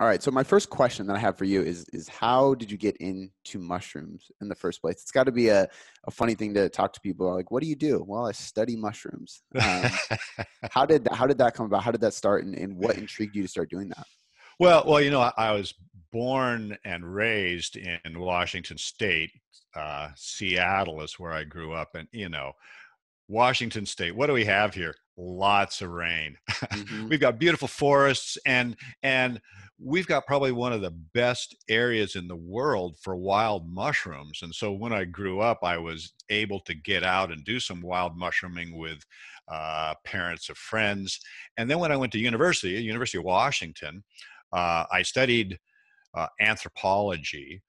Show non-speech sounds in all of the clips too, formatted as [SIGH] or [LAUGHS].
All right. So my first question that I have for you is is how did you get into mushrooms in the first place? It's got to be a, a funny thing to talk to people like, what do you do? Well, I study mushrooms. Um, [LAUGHS] how did how did that come about? How did that start, and, and what intrigued you to start doing that? Well, well, you know, I, I was born and raised in Washington State. Uh, Seattle is where I grew up, and you know, Washington State. What do we have here? Lots of rain. [LAUGHS] Mm-hmm. we've got beautiful forests, and and we've got probably one of the best areas in the world for wild mushrooms. And so when I grew up, I was able to get out and do some wild mushrooming with uh, parents of friends. And then when I went to university, University of Washington, uh, I studied uh, anthropology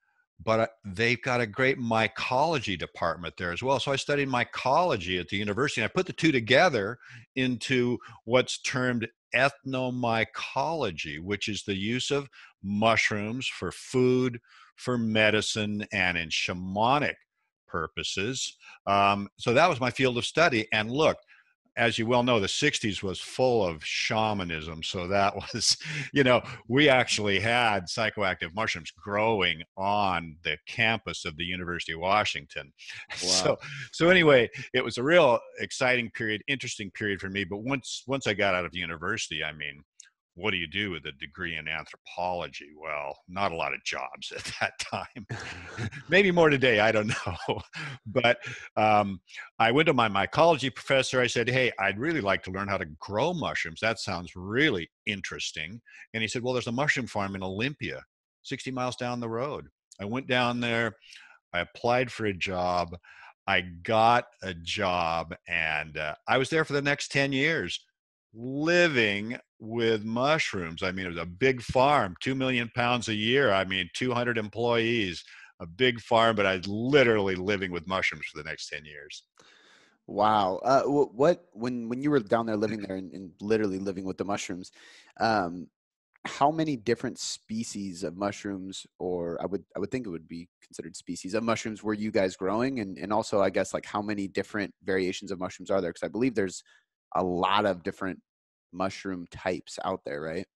but uh, they've got a great mycology department there as well. So I studied mycology at the university, and I put the two together into what's termed ethnomycology, which is the use of mushrooms for food, for medicine, and in shamanic purposes. Um, so that was my field of study. And look, as you well know, the 60s was full of shamanism. So that [LAUGHS] was, you know, we actually had psychoactive mushrooms growing on the campus of the University of Washington. [LAUGHS] Wow. So, so anyway, it was a real exciting period, interesting period for me. But once, once I got out of university, I mean, what do you do with a degree in anthropology? Well, not a lot of jobs [LAUGHS] at that time. [LAUGHS] Maybe more today, I don't [LAUGHS] know. but um, I went to my mycology professor. I said, Hey, I'd really like to learn how to grow mushrooms. That sounds really interesting. And he said, Well, there's a mushroom farm in Olympia, 60 miles down the road. I went down there, I applied for a job. I got a job and uh, I was there for the next 10 years living with mushrooms. I mean, it was a big farm, 2 million pounds a year. I mean, 200 employees, a big farm, but I was literally living with mushrooms for the next 10 years. Wow. Uh, what, when, when you were down there living [CLEARS THROAT] there and, and literally living with the mushrooms, um, how many different species of mushrooms or i would i would think it would be considered species of mushrooms were you guys growing and and also i guess like how many different variations of mushrooms are there because i believe there's a lot of different mushroom types out there, right?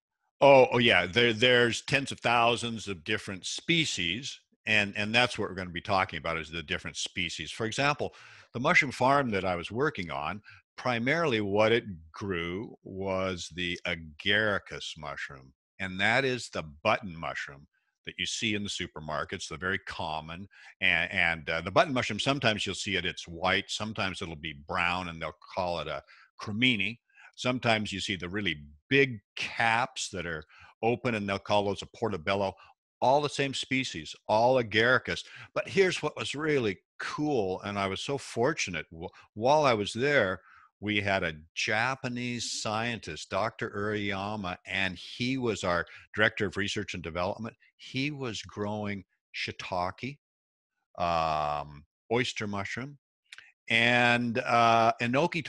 Oh, oh yeah. There, there's tens of thousands of different species, and and that's what we're going to be talking about is the different species. For example, the mushroom farm that I was working on, primarily what it grew was the agaricus mushroom, and that is the button mushroom that you see in the supermarkets, the very common. And, and uh, the button mushroom, sometimes you'll see it, it's white, sometimes it'll be brown, and they'll call it a cremini. Sometimes you see the really big caps that are open and they'll call those a portobello. All the same species, all agaricus. But here's what was really cool, and I was so fortunate. While I was there, we had a Japanese scientist, Dr. Urayama, and he was our director of research and development. He was growing shiitake, um, oyster mushroom, and uh, enoki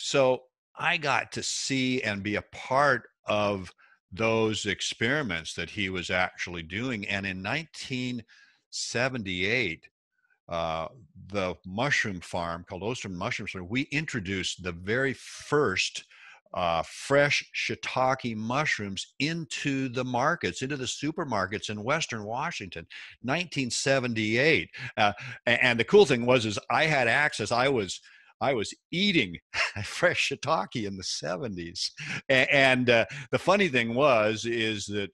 so I got to see and be a part of those experiments that he was actually doing. And in 1978, uh, the mushroom farm called Ostrom Mushroom Farm, we introduced the very first uh, fresh shiitake mushrooms into the markets, into the supermarkets in Western Washington, 1978. Uh, and the cool thing was, is I had access. I was I was eating [LAUGHS] fresh shiitake in the 70s. And uh, the funny thing was, is that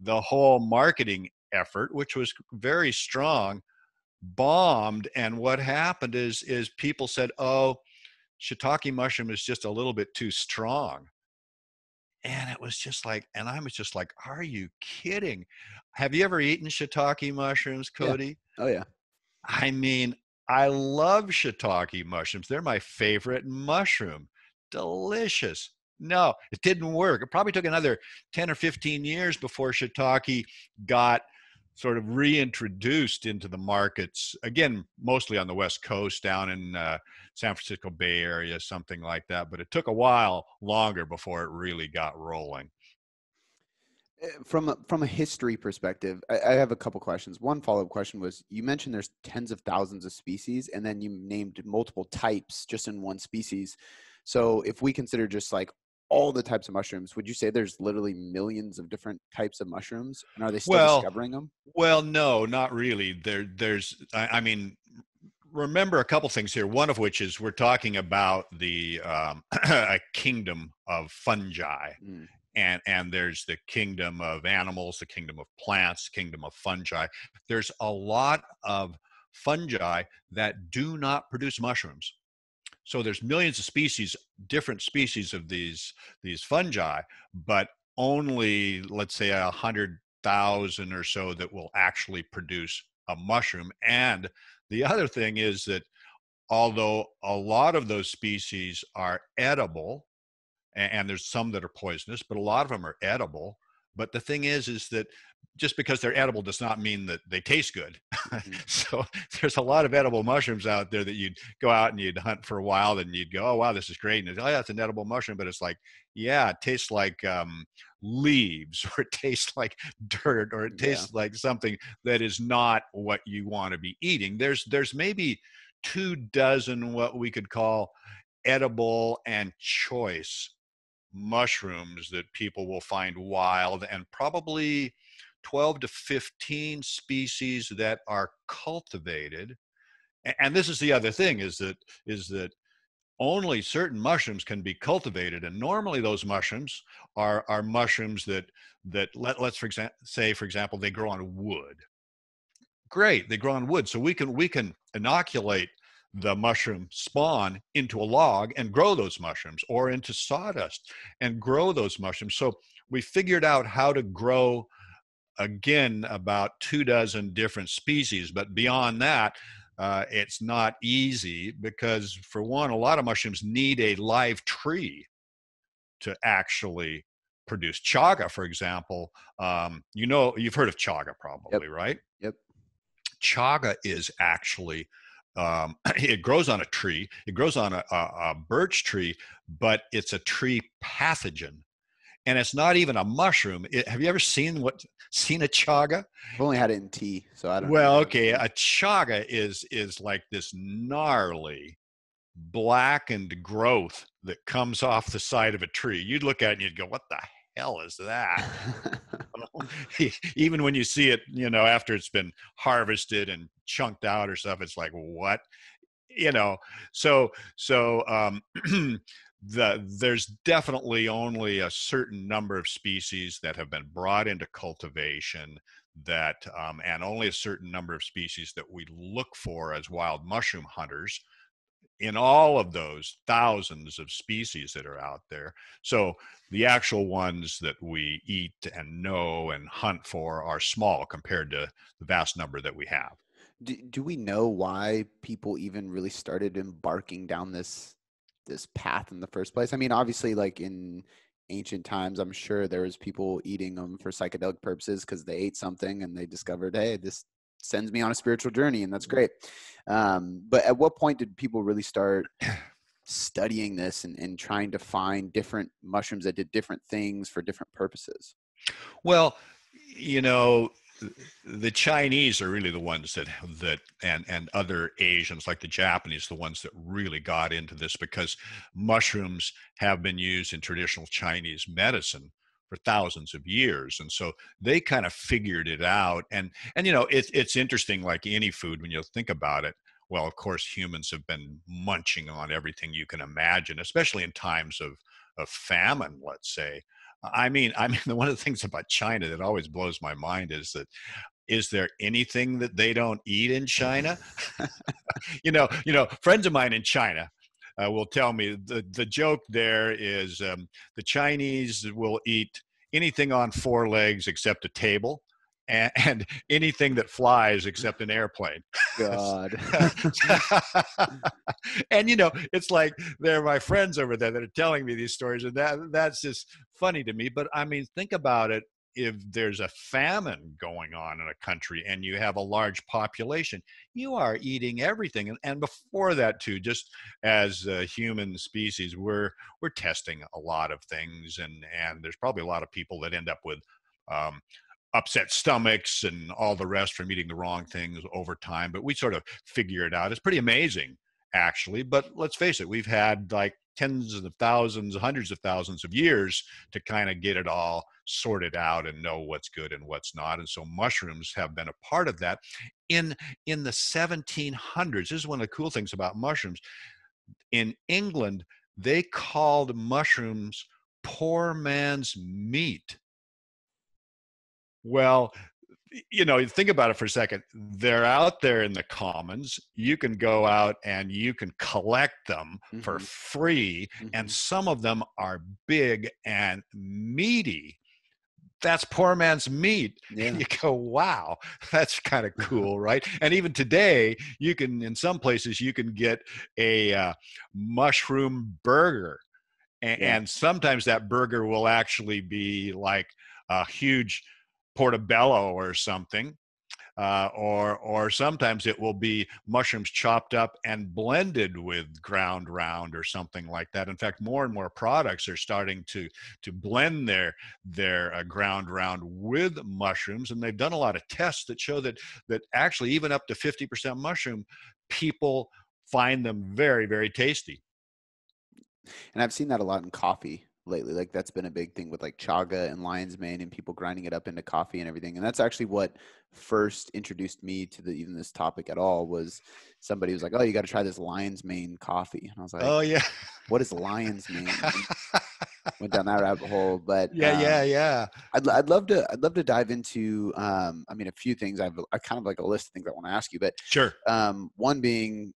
the whole marketing effort, which was very strong, bombed. And what happened is, is people said, oh, shiitake mushroom is just a little bit too strong. And it was just like, and I was just like, are you kidding? Have you ever eaten shiitake mushrooms, Cody? Yeah. Oh, yeah. I mean, I love shiitake mushrooms. They're my favorite mushroom. Delicious. No, it didn't work. It probably took another 10 or 15 years before shiitake got sort of reintroduced into the markets again mostly on the west coast down in uh, san francisco bay area something like that but it took a while longer before it really got rolling from a, from a history perspective, I, I have a couple questions. One follow up question was: you mentioned there's tens of thousands of species, and then you named multiple types just in one species. So if we consider just like all the types of mushrooms, would you say there's literally millions of different types of mushrooms? And are they still Well, discovering them? Well, no, not really. There, there's. I, I mean, remember a couple things here. One of which is we're talking about the um, [CLEARS THROAT] a kingdom of fungi, Mm, and and there's the kingdom of animals, the kingdom of plants, kingdom of fungi. There's a lot of fungi that do not produce mushrooms. So there's millions of species, different species of these these fungi, but only let's say a hundred thousand or so that will actually produce a mushroom. And the other thing is that although a lot of those species are edible, a- and there's some that are poisonous, but a lot of them are edible. But the thing is, is that just because they're edible does not mean that they taste good. Mhm. [LAUGHS] so there's a lot of edible mushrooms out there that you'd go out and you'd hunt for a while, and you'd go, "Oh wow, this is great!" And it's, oh yeah, it's an edible mushroom, but it's like, yeah, it tastes like um, leaves, [LAUGHS] or it tastes like dirt, or it Yeah. tastes like something that is not what you want to be eating. There's there's maybe two dozen what we could call edible and choice mushrooms that people will find wild and probably 12 to 15 species that are cultivated. And this is the other thing is that is that only certain mushrooms can be cultivated and normally those mushrooms are are mushrooms that that let, let's for example say for example they grow on wood. Great they grow on wood so we can we can inoculate the mushroom spawn into a log and grow those mushrooms or into sawdust and grow those mushrooms. So we figured out how to grow again about two dozen different species but beyond that uh, it's not easy because for one a lot of mushrooms need a live tree to actually produce chaga for example. Um, you know you've heard of chaga probably right? Yep. chaga is actually um, [CLEARS THROAT] it grows on a tree it grows on a, a, a birch tree but it's a tree pathogen and it's not even a mushroom it, have you ever seen what seen a chaga I've only had it in tea, so I don't. well know. okay a chaga is is like this gnarly blackened growth that comes off the side of a tree you'd look at it and you'd go what the hell is that [LAUGHS] [LAUGHS] even when you see it you know after it's been harvested and chunked out or stuff it's like what? You know so so um [CLEARS THROAT] the there's definitely only a certain number of species that have been brought into cultivation that um, and only a certain number of species that we look for as wild mushroom hunters in all of those thousands of species that are out there so the actual ones that we eat and know and hunt for are small compared to the vast number that we have do, do we know why people even really started embarking down this this path in the first place? I mean, obviously, like in ancient times, I'm sure there was people eating them for psychedelic purposes because they ate something and they discovered, hey, this sends me on a spiritual journey, and that's great. Um, but at what point did people really start studying this and, and trying to find different mushrooms that did different things for different purposes? Well, you know, the Chinese are really the ones that that and and other Asians like the Japanese, the ones that really got into this because mushrooms have been used in traditional Chinese medicine for thousands of years, and so they kind of figured it out. And and you know, it's it's interesting, like any food, when you think about it. Well, of course, humans have been munching on everything you can imagine, especially in times of of famine, let's say. I mean, I mean, [LAUGHS] one of the things about China that always blows my mind is that is there anything that they don't eat in China? [LAUGHS] you know, you know, friends of mine in China uh, will tell me the the joke there is um, the Chinese will eat anything on four legs except a table. And, [LAUGHS] and anything that flies except an airplane. God. [LAUGHS] and you know, it's like they're my friends over there that are telling me these stories, and that that's just funny to me. But I mean, think about it. If there's a famine going on in a country and you have a large population, you are eating everything. And, and before that, too, just as a human species, we're we're testing a lot of things, and and there's probably a lot of people that end up with um, upset stomachs and all the rest from eating the wrong things over time. But we sort of figure it out. It's pretty amazing, actually. But let's face it, we've had like tens of thousands, hundreds of thousands of years to kind of get it all sorted out and know what's good and what's not. And so mushrooms have been a part of that. In in the 1700s, this is one of the cool things about mushrooms. In England, they called mushrooms poor man's meat. Well, you know, think about it for a second. They're out there in the commons. You can go out and you can collect them mm-hmm. for free, mm-hmm. and some of them are big and meaty. That's poor man's meat. [LAUGHS] Yeah. You go, wow, that's kind of cool, [LAUGHS] right? And even today, you can, in some places, you can get a uh, mushroom burger. And, yeah. and sometimes that burger will actually be like a huge portobello or something. Uh, or or sometimes it will be mushrooms chopped up and blended with ground round or something like that. In fact, more and more products are starting to to blend their their uh, ground round with mushrooms, and they've done a lot of tests that show that that actually even up to fifty percent mushroom, people find them very very tasty. And I've seen that a lot in coffee lately. Like that's been a big thing with like chaga and lion's mane and people grinding it up into coffee and everything. And that's actually what first introduced me to the even this topic at all was somebody was like, "Oh, you got to try this lion's mane coffee." And I was like, "Oh yeah, what is lion's mane?" [LAUGHS] went down that rabbit hole, but yeah, um, yeah, yeah. I'd I'd love to I'd love to dive into um I mean a few things. I've I kind of like a list of things I want to ask you, but sure. Um, one being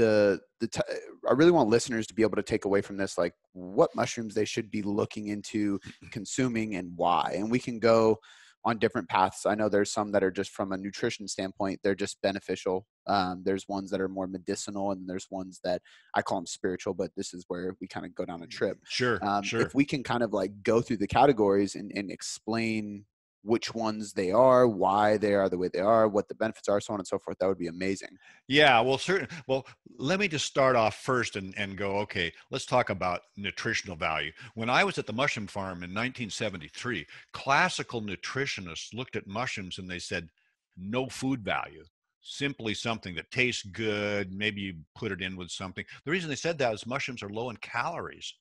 the the t- I really want listeners to be able to take away from this like what mushrooms they should be looking into [CLEARS THROAT] consuming and why. And we can go on different paths. I know there's some that are just from a nutrition standpoint, they're just beneficial. Um, there's ones that are more medicinal, and there's ones that I call them spiritual. But this is where we kind of go down a trip. Sure, um, sure. If we can kind of like go through the categories and, and explain which ones they are, why they are the way they are, what the benefits are, so on and so forth. That would be amazing. Yeah, well, certain. Well, let me just start off first and, and go. Okay, let's talk about nutritional value. When I was at the mushroom farm in 1973, classical nutritionists looked at mushrooms and they said, no food value. Simply something that tastes good. Maybe you put it in with something. The reason they said that is mushrooms are low in calories.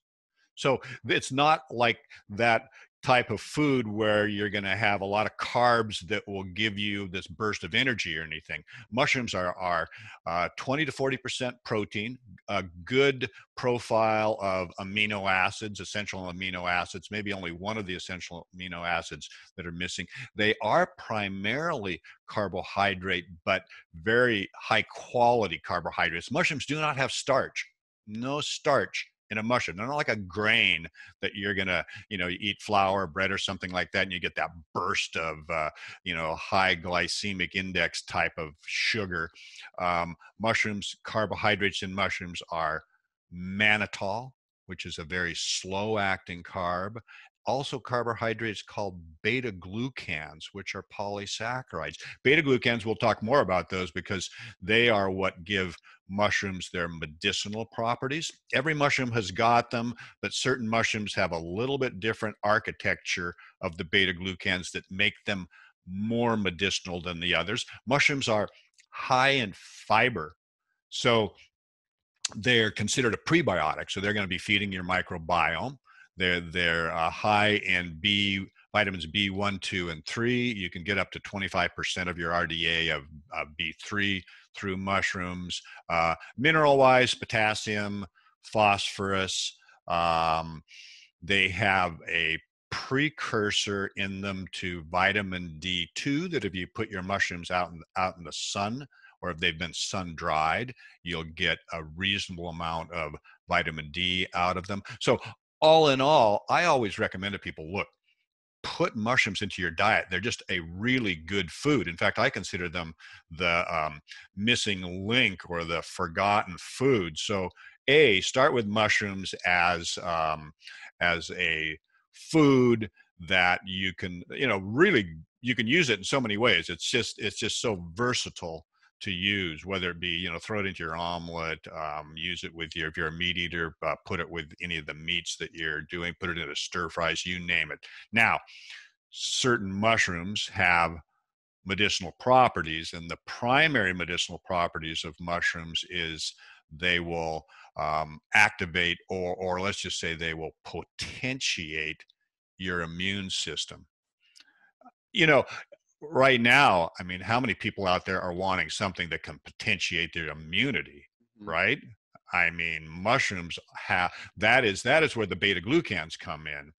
So it's not like that type of food where you're going to have a lot of carbs that will give you this burst of energy or anything. Mushrooms are, are uh, 20 to 40% protein, a good profile of amino acids, essential amino acids, maybe only one of the essential amino acids that are missing. They are primarily carbohydrate, but very high quality carbohydrates. Mushrooms do not have starch, no starch in a mushroom. They're not like a grain that you're gonna, you know, eat flour, bread, or something like that, and you get that burst of, uh, you know, high glycemic index type of sugar. Um, mushrooms, carbohydrates in mushrooms are mannitol, which is a very slow acting carb, also carbohydrates called beta glucans, which are polysaccharides. Beta glucans, we'll talk more about those because they are what give mushrooms their medicinal properties. Every mushroom has got them, but certain mushrooms have a little bit different architecture of the beta glucans that make them more medicinal than the others. Mushrooms are high in fiber. So they're considered a prebiotic. So they're going to be feeding your microbiome. They're they're uh, high in B vitamins B1, 2, and 3. You can get up to 25% of your RDA of, of B3 through mushrooms. Uh, mineral wise, potassium, phosphorus. Um, they have a precursor in them to vitamin D2 that if you put your mushrooms out in, out in the sun or if they've been sun dried, you'll get a reasonable amount of vitamin D out of them. So all in all, I always recommend to people look, put mushrooms into your diet. They're just a really good food. In fact, I consider them the um, missing link or the forgotten food. So, a start with mushrooms as um, as a food that you can you know really you can use it in so many ways. It's just it's just so versatile to use, whether it be, you know, throw it into your omelet, um, use it with your, if you're a meat eater, uh, put it with any of the meats that you're doing, put it in a stir fries, you name it. Now, certain mushrooms have medicinal properties, and the primary medicinal properties of mushrooms is they will um, activate or or let's just say they will potentiate your immune system you know right now i mean how many people out there are wanting something that can potentiate their immunity mm-hmm. right? I mean mushrooms have that is that is where the beta glucans come in.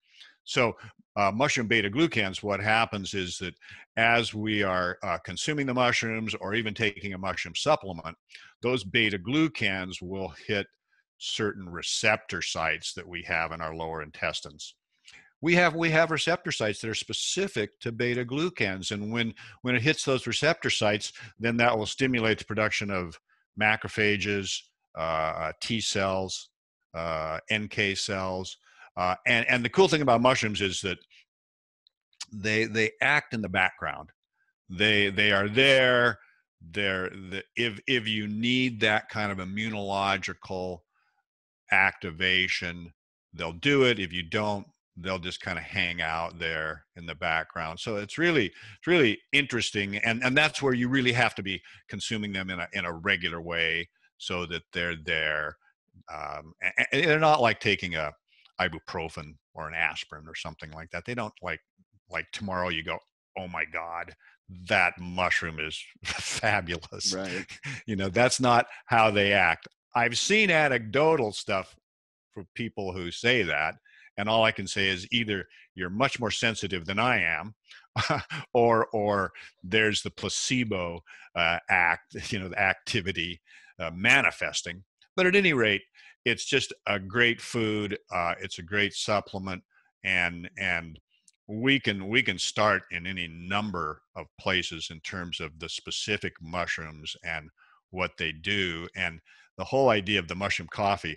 So uh, mushroom beta glucans what happens is that as we are uh, consuming the mushrooms or even taking a mushroom supplement those beta glucans will hit certain receptor sites that we have in our lower intestines we have we have receptor sites that are specific to beta glucans and when when it hits those receptor sites then that will stimulate the production of macrophages uh, t cells uh, nk cells uh, and and the cool thing about mushrooms is that they they act in the background. They they are there. They're the, if if you need that kind of immunological activation they'll do it. If you don't they'll just kind of hang out there in the background. So it's really it's really interesting and and that's where you really have to be consuming them in a in a regular way so that they're there um, and they're not like taking a ibuprofen or an aspirin or something like that. They don't like like tomorrow you go oh my god that mushroom is [LAUGHS] fabulous. Right. [LAUGHS] You know that's not how they act. I've seen anecdotal stuff for people who say that and all I can say is either you're much more sensitive than I am, [LAUGHS] or or there's the placebo uh, act, you know, the activity uh, manifesting. But at any rate, it's just a great food. Uh, it's a great supplement, and and we can we can start in any number of places in terms of the specific mushrooms and what they do and the whole idea of the mushroom coffee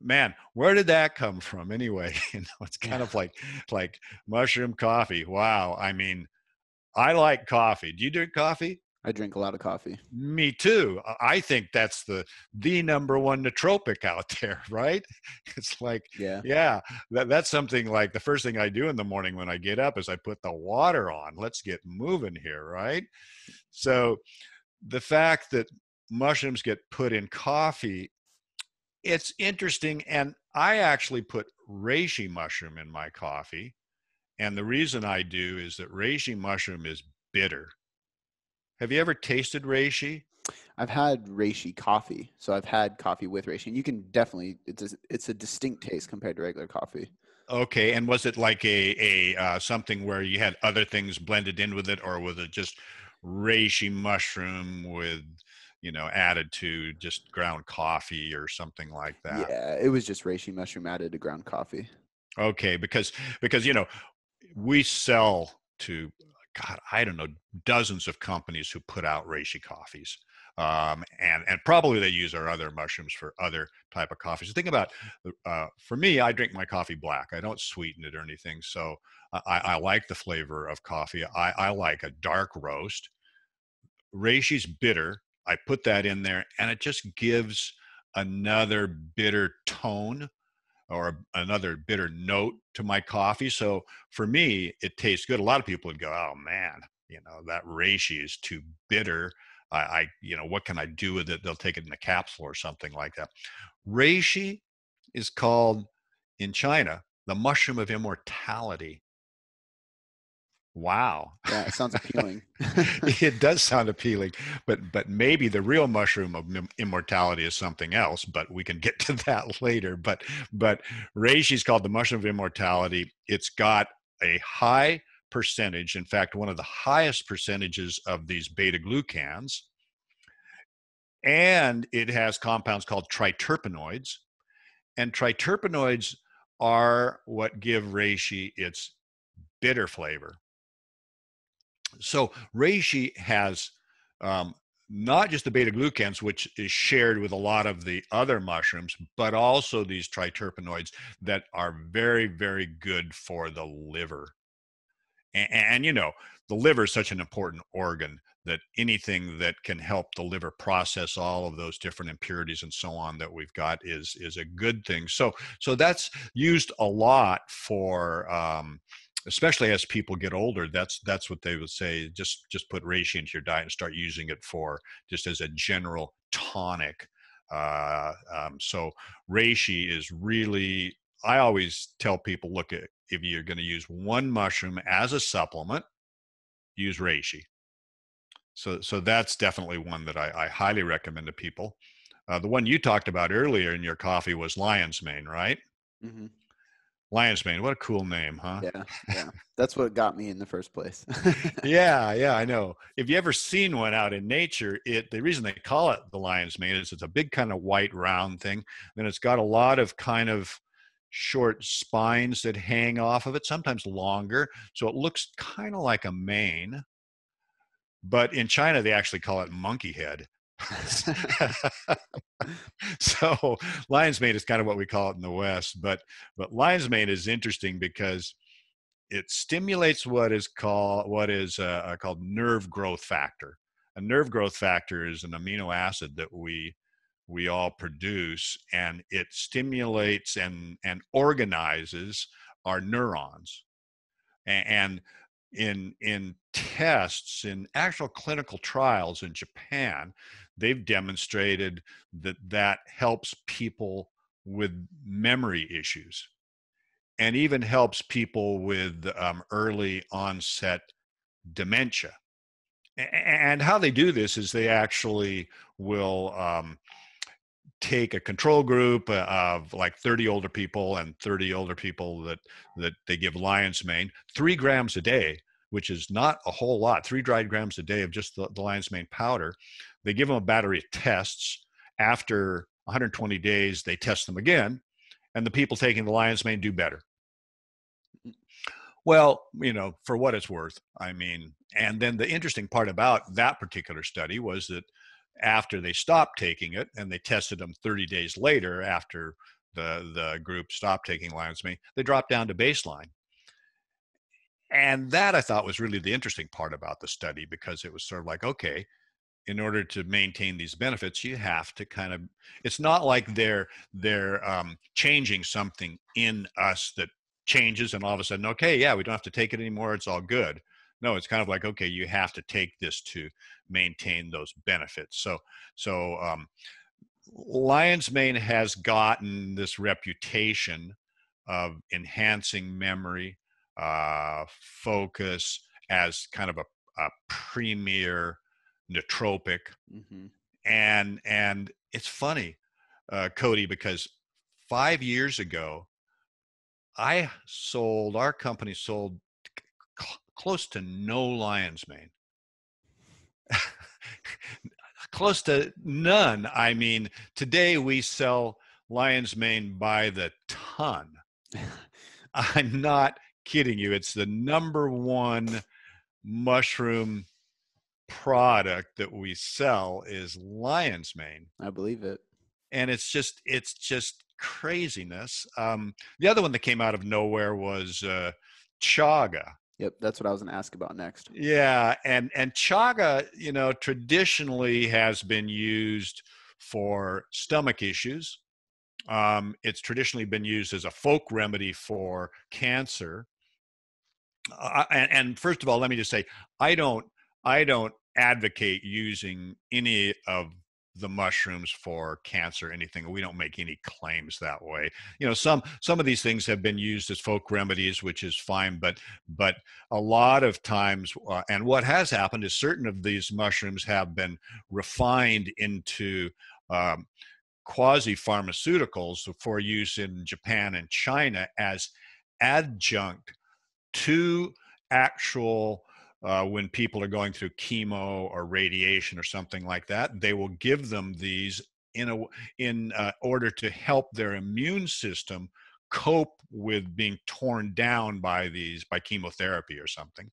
man, where did that come from anyway? [LAUGHS] you know, it's kind yeah. of like like mushroom coffee. Wow. I mean, I like coffee. Do you drink coffee? I drink a lot of coffee. Me too. I think that's the the number one nootropic out there, [LAUGHS] right? It's like, yeah, yeah. That, that's something like the first thing I do in the morning when I get up is I put the water on. Let's get moving here, right? So, the fact that mushrooms get put in coffee it's interesting. And I actually put reishi mushroom in my coffee. And the reason I do is that reishi mushroom is bitter. Have you ever tasted reishi? I've had reishi coffee, so I've had coffee with reishi, and you can definitely it's a, it's a distinct taste compared to regular coffee. Okay, and was it like a a uh, something where you had other things blended in with it, or was it just reishi mushroom with you know, added to just ground coffee or something like that. Yeah, it was just reishi mushroom added to ground coffee. Okay, because because you know, we sell to God, I don't know, dozens of companies who put out reishi coffees. Um, and and probably they use our other mushrooms for other type of coffees. Think about, uh, for me, I drink my coffee black. I don't sweeten it or anything, so I, I like the flavor of coffee. I, I like a dark roast. Reishi's bitter, I put that in there and it just gives another bitter tone or another bitter note to my coffee. So for me, it tastes good. A lot of people would go, "Oh man, you know that reishi is too bitter." I, I, you know, what can I do with it? They'll take it in a capsule or something like that. Reishi is called in China the mushroom of immortality. Wow. Yeah, it sounds [LAUGHS] appealing. [LAUGHS] it does sound appealing, but but maybe the real mushroom of immortality is something else. But we can get [LAUGHS] to that later. But but reishi is called the mushroom of immortality. It's got a high percentage, in fact, one of the highest percentages of these beta glucans, and it has compounds called triterpenoids, and triterpenoids are what give reishi its bitter flavor so reishi has um, not just the beta glucans, which is shared with a lot of the other mushrooms, but also these triterpenoids that are very, very good for the liver. And, and, you know, the liver is such an important organ that anything that can help the liver process all of those different impurities and so on that we've got is is a good thing. So so that's used a lot for um, especially as people get older that's that's what they would say just just put reishi into your diet and start using it for just as a general tonic Uh, um, so reishi is really. I always tell people, look at if you're going to use one mushroom as a supplement, use reishi. So, so that's definitely one that I, I highly recommend to people. Uh, the one you talked about earlier in your coffee was lion's mane, right? Mm-hmm. Lion's mane. What a cool name, huh? Yeah, [LAUGHS] yeah. That's what got me in the first place. [LAUGHS] yeah, yeah, I know. If you ever seen one out in nature, it the reason they call it the lion's mane is it's a big kind of white round thing, and it's got a lot of kind of short spines that hang off of it, sometimes longer, so it looks kind of like a mane. But in China, they actually call it monkey head. [LAUGHS] so lion's mane is kind of what we call it in the west but but lion's mane is interesting because it stimulates what is called what is uh, called nerve growth factor. A nerve growth factor is an amino acid that we we all produce and it stimulates and and organizes our neurons. And, and in in tests in actual clinical trials in Japan they've demonstrated that that helps people with memory issues and even helps people with um, early onset dementia. And how they do this is they actually will um, take a control group uh, of like 30 older people and 30 older people that that they give lion's mane three grams a day which is not a whole lot three dried grams a day of just the, the lion's mane powder they give them a battery of tests. After 120 days, they test them again, and the people taking the lion's mane do better. Well, you know, for what it's worth, I mean, and then the interesting part about that particular study was that after they stopped taking it and they tested them 30 days later after the the group stopped taking lion's mane, they dropped down to baseline. And that I thought was really the interesting part about the study because it was sort of like, okay, in order to maintain these benefits you have to kind of it's not like they're they're um, changing something in us that changes and all of a sudden okay yeah we don't have to take it anymore it's all good. No it's kind of like okay you have to take this to maintain those benefits. So so um, lion's mane has gotten this reputation of enhancing memory uh, focus as kind of a, a premier nootropic, mm-hmm. and and it's funny, uh, Cody, because five years ago, I sold our company sold c- close to no lion's mane. [LAUGHS] close to none. I mean, today we sell lion's mane by the ton. [LAUGHS] I'm not kidding you. It's the number one mushroom product that we sell is lion's mane. I believe it. And it's just it's just craziness. Um, the other one that came out of nowhere was uh, chaga. Yep, that's what I was going to ask about next. Yeah, and and chaga, you know, traditionally has been used for stomach issues. Um, it's traditionally been used as a folk remedy for cancer. Uh, and, and first of all, let me just say, I don't I don't advocate using any of the mushrooms for cancer anything we don't make any claims that way. You know some some of these things have been used as folk remedies which is fine but but a lot of times uh, and what has happened is certain of these mushrooms have been refined into um, quasi pharmaceuticals for use in Japan and China as adjunct to actual uh, when people are going through chemo or radiation or something like that. They will give them these in a in uh, order to help their immune system cope with being torn down by these by chemotherapy or something.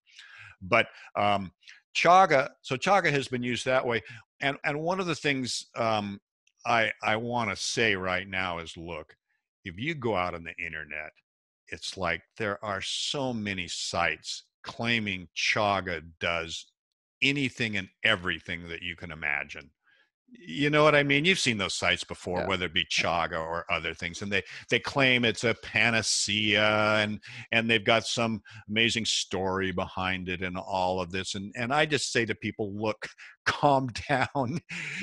But um, chaga, so chaga has been used that way, and and one of the things um, I I want to say right now is, look, if you go out on the internet, it's like there are so many sites claiming chaga does anything and everything that you can imagine. you know what I mean? You've seen those sites before, Yeah. whether it be chaga or other things, and they they claim it's a panacea, and and they've got some amazing story behind it, and all of this. And and I just say to people, look, [LAUGHS] calm down.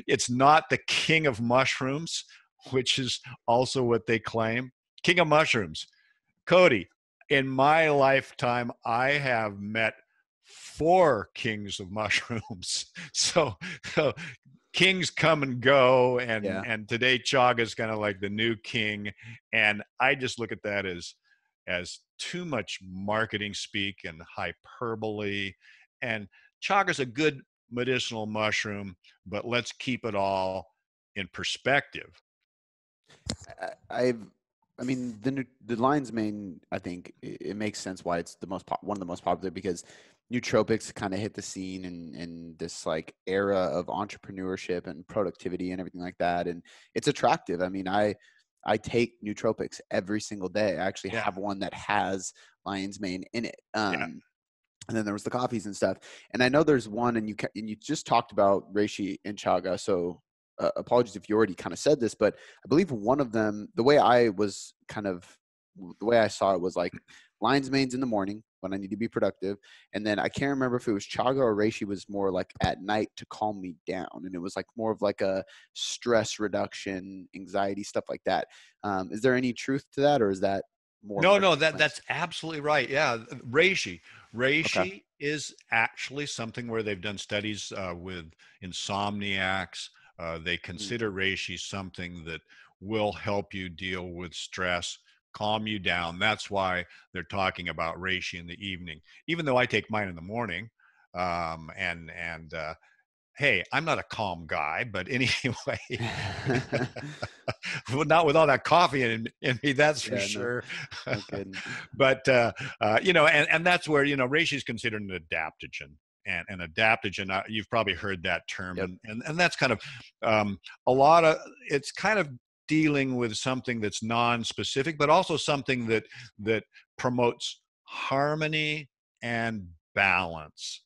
It's not the king of mushrooms, which is also what they claim. King of mushrooms, Cody. In my lifetime, I have met four kings of [LAUGHS] mushrooms. So, so kings come and go and Yeah. and today chaga is kind of like the new king and i just look at that as as too much marketing speak and hyperbole and chaga is a good medicinal mushroom but let's keep it all in perspective I've, I mean, the the lion's mane. I think it, it makes sense why it's the most pop, one of the most popular because nootropics kind of hit the scene in in this like era of entrepreneurship and productivity and everything like that, and it's attractive. I mean, I I take nootropics every single day. I actually Yeah. have one that has lion's mane in it. Um, And then there was the coffees and stuff. And I know there's one, and you ca- and you just talked about reishi and chaga. So uh, apologies if you already kind of said this, but I believe one of them, the way I was kind of, the way I saw it was like lion's manes in the morning when I need to be productive, and then I can't remember if it was chaga or reishi was more like at night to calm me down, and it was like more of like a stress reduction, anxiety stuff like that. Um, is there any truth to that, or is that more? no no that that's absolutely right yeah reishi reishi is actually something where they've done studies uh, with insomniacs uh, they consider reishi something that will help you deal with stress calm you down. That's why they're talking about reishi in the evening. Even though i take mine in the morning um, and and uh, hey i'm not a calm guy but [LAUGHS] anyway [LAUGHS] well, not with all that coffee in, in me that's for Yeah, sure. No kidding. [LAUGHS] but uh, uh, you know, and, and that's where you know reishi is considered an adaptogen, and an adaptogen. Uh, you've probably heard that term, Yep. and, and and that's kind of um, a lot of it's kind of dealing with something that's non-specific, but also something that that promotes harmony and balance.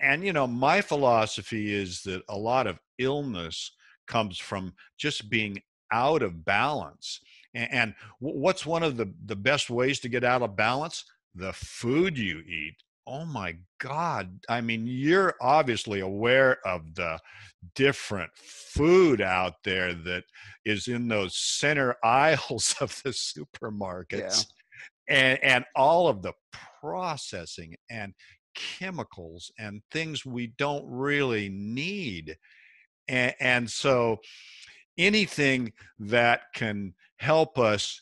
And you know, my philosophy is that a lot of illness comes from just being out of balance. And what's one of the, the best ways to get out of balance? The food you eat. Oh my God. I mean, you're obviously aware of the different food out there that is in those center [LAUGHS] aisles of the supermarkets. And, and all of the processing and chemicals and things we don't really need. And, and so anything that can help us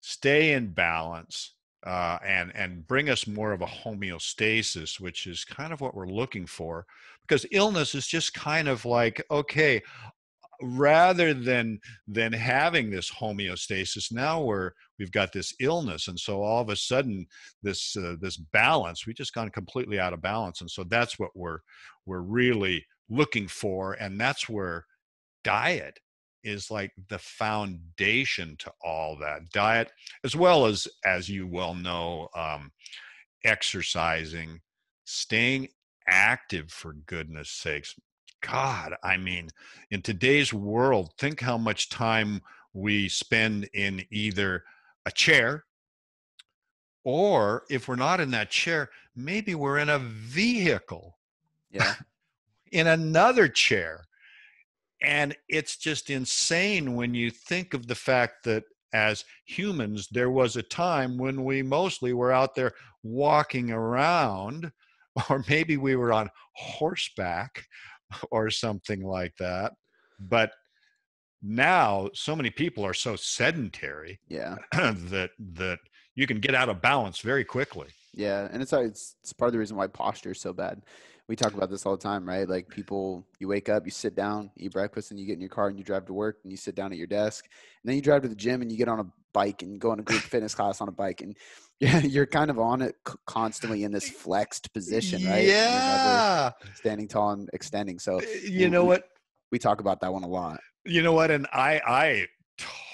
stay in balance uh, and and bring us more of a homeostasis, which is kind of what we're looking for, because illness is just kind of like okay, rather than than having this homeostasis, now we're we've got this illness, and so all of a sudden this uh, this balance we just gone completely out of balance, and so that's what we're we're really looking for, and that's where diet is like the foundation to all that diet as well as as you well know um, exercising staying active for goodness sakes god i mean in today's world think how much time we spend in either a chair or if we're not in that chair maybe we're in a vehicle Yeah. [LAUGHS] in another chair. And it's just insane when you think of the fact that as humans, there was a time when we mostly were out there walking around, [LAUGHS] or maybe we were on horseback [LAUGHS] or something like that. But now so many people are so sedentary Yeah. [CLEARS THROAT] that that you can get out of balance very quickly. Yeah, and it's uh, it's it's part of the reason why posture is so bad. We talk about this all the time, right? Like people, you wake up, you sit down, eat breakfast, and you get in your car and you drive to work, and you sit down at your desk, and then you drive to the gym and you get on a bike and go on a group fitness class on a bike, and [LAUGHS] yeah, you're kind of on it constantly in this flexed position, right? Yeah. standing tall and extending. So eh, You know what? we talk about that one a lot. You know what? And I I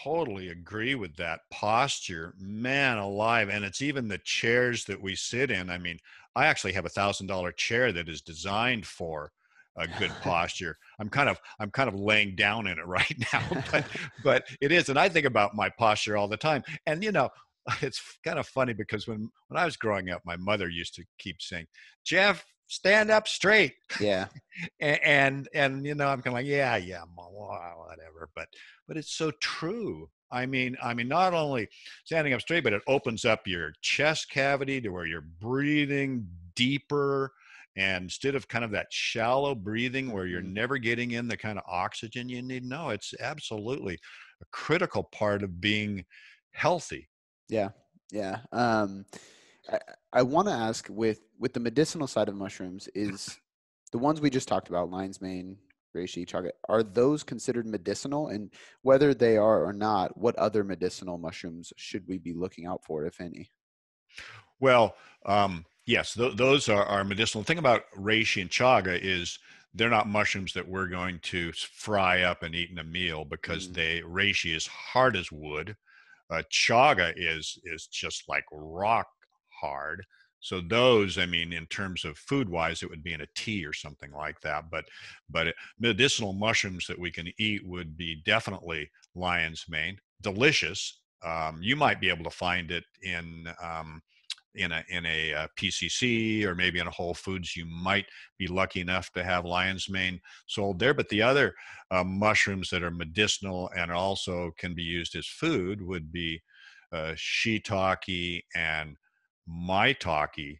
totally agree with that posture. Man alive. And it's even the chairs that we sit in. I mean, I actually have a thousand dollar chair that is designed for a good [LAUGHS] posture. I'm kind of I'm kind of laying down in it [LAUGHS] right now, [LAUGHS] but but it is, and I think about my posture all the time. And you know, it's kind of funny because when when I was growing up, my mother used to keep saying, "Jeff, stand up straight." Yeah. [LAUGHS] and, and and you know, I'm kind of like, yeah, yeah, whatever. But but it's so true. I mean, I mean, not only standing up straight, but it opens up your chest cavity to where you're breathing deeper. And instead of kind of that shallow breathing where you're Mhm. never getting in the kind of oxygen you need, no, it's absolutely a critical part of being healthy. Yeah. Yeah. Um, I, I want to ask with with the medicinal side of mushrooms is the ones we just talked about, lion's mane, reishi, chaga, are those considered medicinal? And whether they are or not, what other medicinal mushrooms should we be looking out for, if any? Well, um, yes, th- those are, are medicinal. The thing about reishi and chaga is they're not mushrooms that we're going to fry up and eat in a meal because Mm, they reishi is hard as wood. Uh, chaga is is just like rock hard. So those, I mean, in terms of food wise, it would be in a tea or something like that. But but medicinal mushrooms that we can eat would be definitely lion's mane, delicious. Um, you might be able to find it in um, in a in a, uh PCC or maybe in a Whole Foods, you might be lucky enough to have lion's mane sold there. But the other uh, mushrooms that are medicinal and also can be used as food would be uh, shiitake and maitake,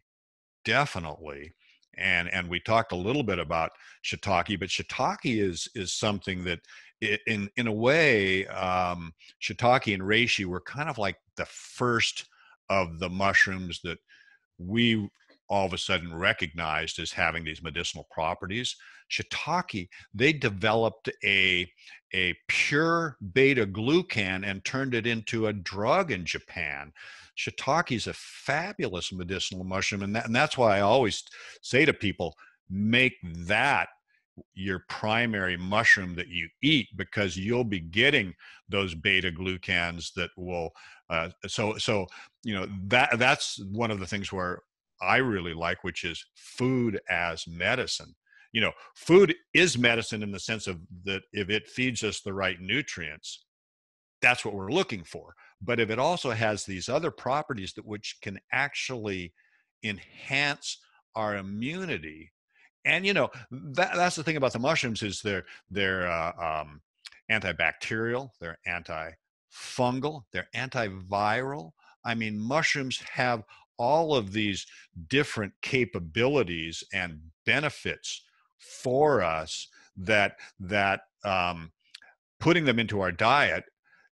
definitely. And and we talked a little bit about shiitake, but shiitake is is something that in in a way um, shiitake and reishi were kind of like the first of the mushrooms that we all of a sudden recognized as having these medicinal properties. Shiitake, they developed a, a pure beta glucan and turned it into a drug in Japan. Shiitake is a fabulous medicinal mushroom, and, that, and that's why I always say to people make that your primary mushroom that you eat because you'll be getting those beta glucans that will uh, so so you know that that's one of the things where i really like which is food as medicine. You know food is medicine in the sense of that if it feeds us the right nutrients that's what we're looking for. But if it also has these other properties that which can actually enhance our immunity and you know that, that's the thing about the mushrooms is they're they're uh, um, antibacterial they're antifungal they're antiviral. I mean mushrooms have all of these different capabilities and benefits for us that that um, putting them into our diet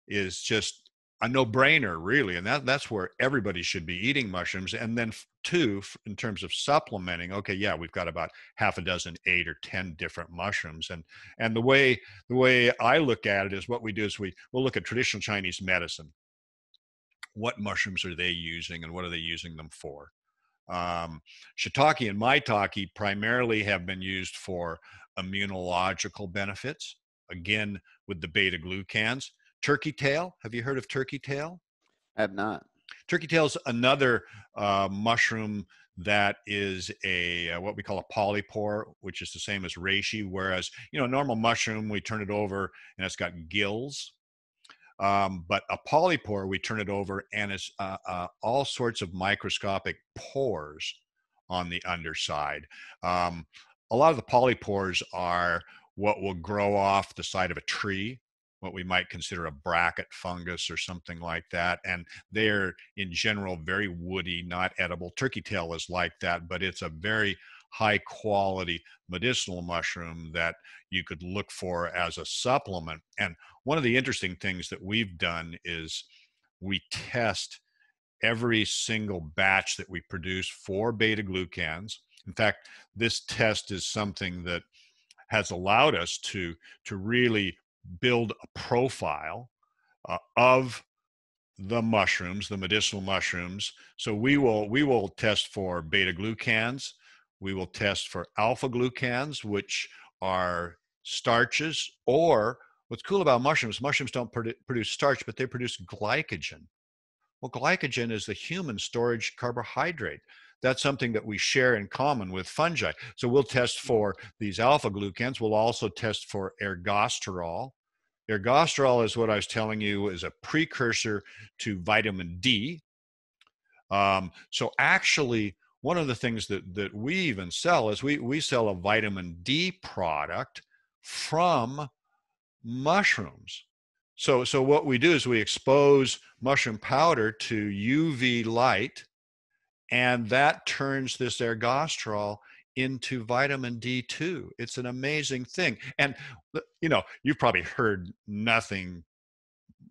is just a no-brainer really and that that's where everybody should be eating mushrooms and then two in terms of supplementing okay yeah we've got about half a dozen eight or ten different mushrooms and and the way the way i look at it is what we do is we we'll look at traditional chinese medicine. What mushrooms are they using and what are they using them for? Um, shiitake and maitake primarily have been used for immunological benefits again with the beta glucans turkey tail? Have you heard of turkey tail? I have not. turkey tail is another uh, mushroom that is a uh, what we call a polypore which is the same as reishi whereas you know a normal mushroom we turn it over and it's got gills. Um, but a polypore we turn it over and it's uh, uh, all sorts of microscopic pores on the underside. Um, a lot of the polypores are what will grow off the side of a tree what we might consider a bracket fungus or something like that and they're in general very woody not edible. Turkey tail is like that but it's a very high quality medicinal mushroom that you could look for as a supplement and one of the interesting things that we've done is we test every single batch that we produce for beta glucans in fact this test is something that has allowed us to to really build a profile uh, of the mushrooms the medicinal mushrooms. So we will we will test for beta glucans. We will test for alpha glucans which are starches or what's cool about mushrooms mushrooms don't produ- produce starch but they produce glycogen. Well glycogen is the human storage carbohydrate that's something that we share in common with fungi. So we'll test for these alpha glucans. We'll also test for ergosterol. Ergosterol is what I was telling you is a precursor to vitamin D. Um, so actually, one of the things that, that we even sell is we, we sell a vitamin D product from mushrooms. So, so what we do is we expose mushroom powder to UV light, and that turns this ergosterol into vitamin D2. It's an amazing thing. And, you know, you've probably heard nothing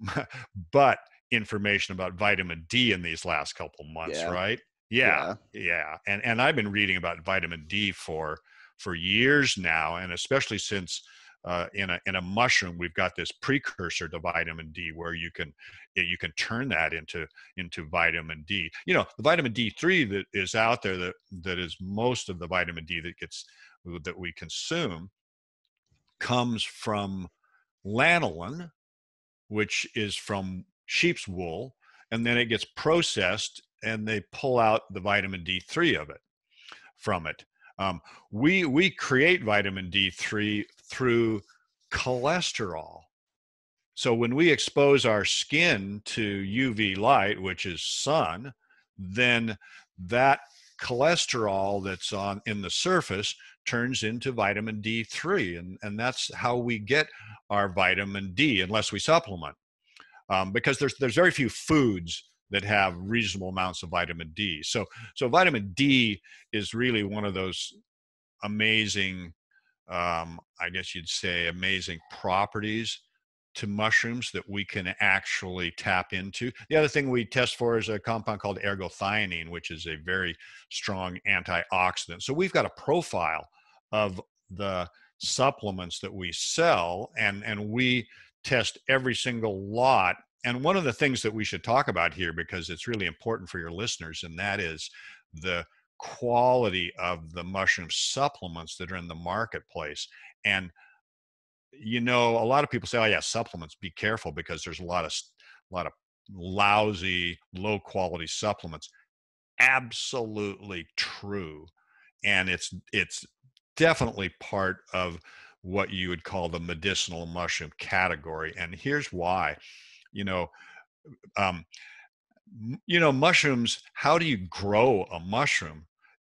[LAUGHS] but information about vitamin D in these last couple months, yeah. right? Yeah, yeah, yeah. And and I've been reading about vitamin D for for years now, and especially since uh, in a in a mushroom we've got this precursor to vitamin D where you can you can turn that into into vitamin D. You know, the vitamin D3 that is out there that that is most of the vitamin D that gets that we consume comes from lanolin, which is from sheep's wool, and then it gets processed and they pull out the vitamin D3 of it from it. Um, we we create vitamin D3 through cholesterol. So when we expose our skin to UV light, which is sun, then that cholesterol that's on in the surface turns into vitamin D3, and and that's how we get our vitamin D unless we supplement, um, because there's there's very few foods that have reasonable amounts of vitamin D. So, so vitamin D is really one of those amazing, um, I guess you'd say, amazing properties to mushrooms that we can actually tap into. The other thing we test for is a compound called ergothioneine, which is a very strong antioxidant. So we've got a profile of the supplements that we sell, and and we test every single lot and one of the things that we should talk about here because it's really important for your listeners and that is the quality of the mushroom supplements that are in the marketplace and you know a lot of people say oh yeah supplements be careful because there's a lot of a lot of lousy low quality supplements. Absolutely true and it's it's definitely part of what you would call the medicinal mushroom category and here's why you know um, you know mushrooms how do you grow a mushroom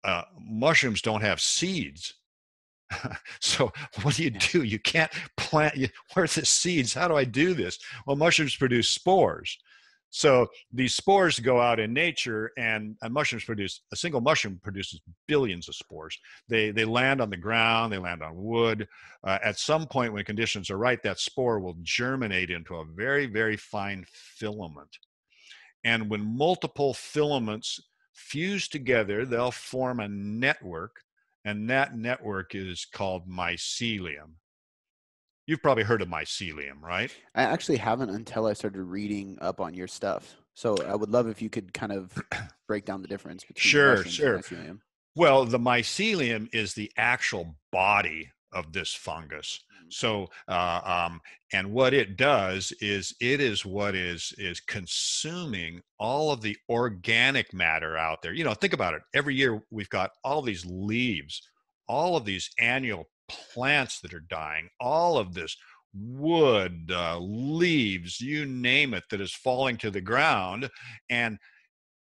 uh, mushrooms don't have seeds [LAUGHS] so what do you do you can't plant you, [LAUGHS] where's the seeds how do i do this well mushrooms produce spores so these spores go out in nature, and, and, mushrooms produce a single mushroom produces billions of spores. They they land on the ground, they land on wood. Uh, at some point, when conditions are right, that spore will germinate into a very very fine filament. And when multiple filaments fuse together, they'll form a network, and that network is called mycelium. You've probably heard of mycelium, right? I actually haven't until I started reading up on your stuff. So I would love if you could kind of [CLEARS THROAT] break down the difference between sure, sure. mycelium. Well, the mycelium is the actual body of this fungus. So, uh, um, and what it does is it is what is is consuming all of the organic matter out there. You know, think about it. Every year we've got all these leaves, all of these annual plants that are dying, all of this wood, uh, leaves, you name it, that is falling to the ground. And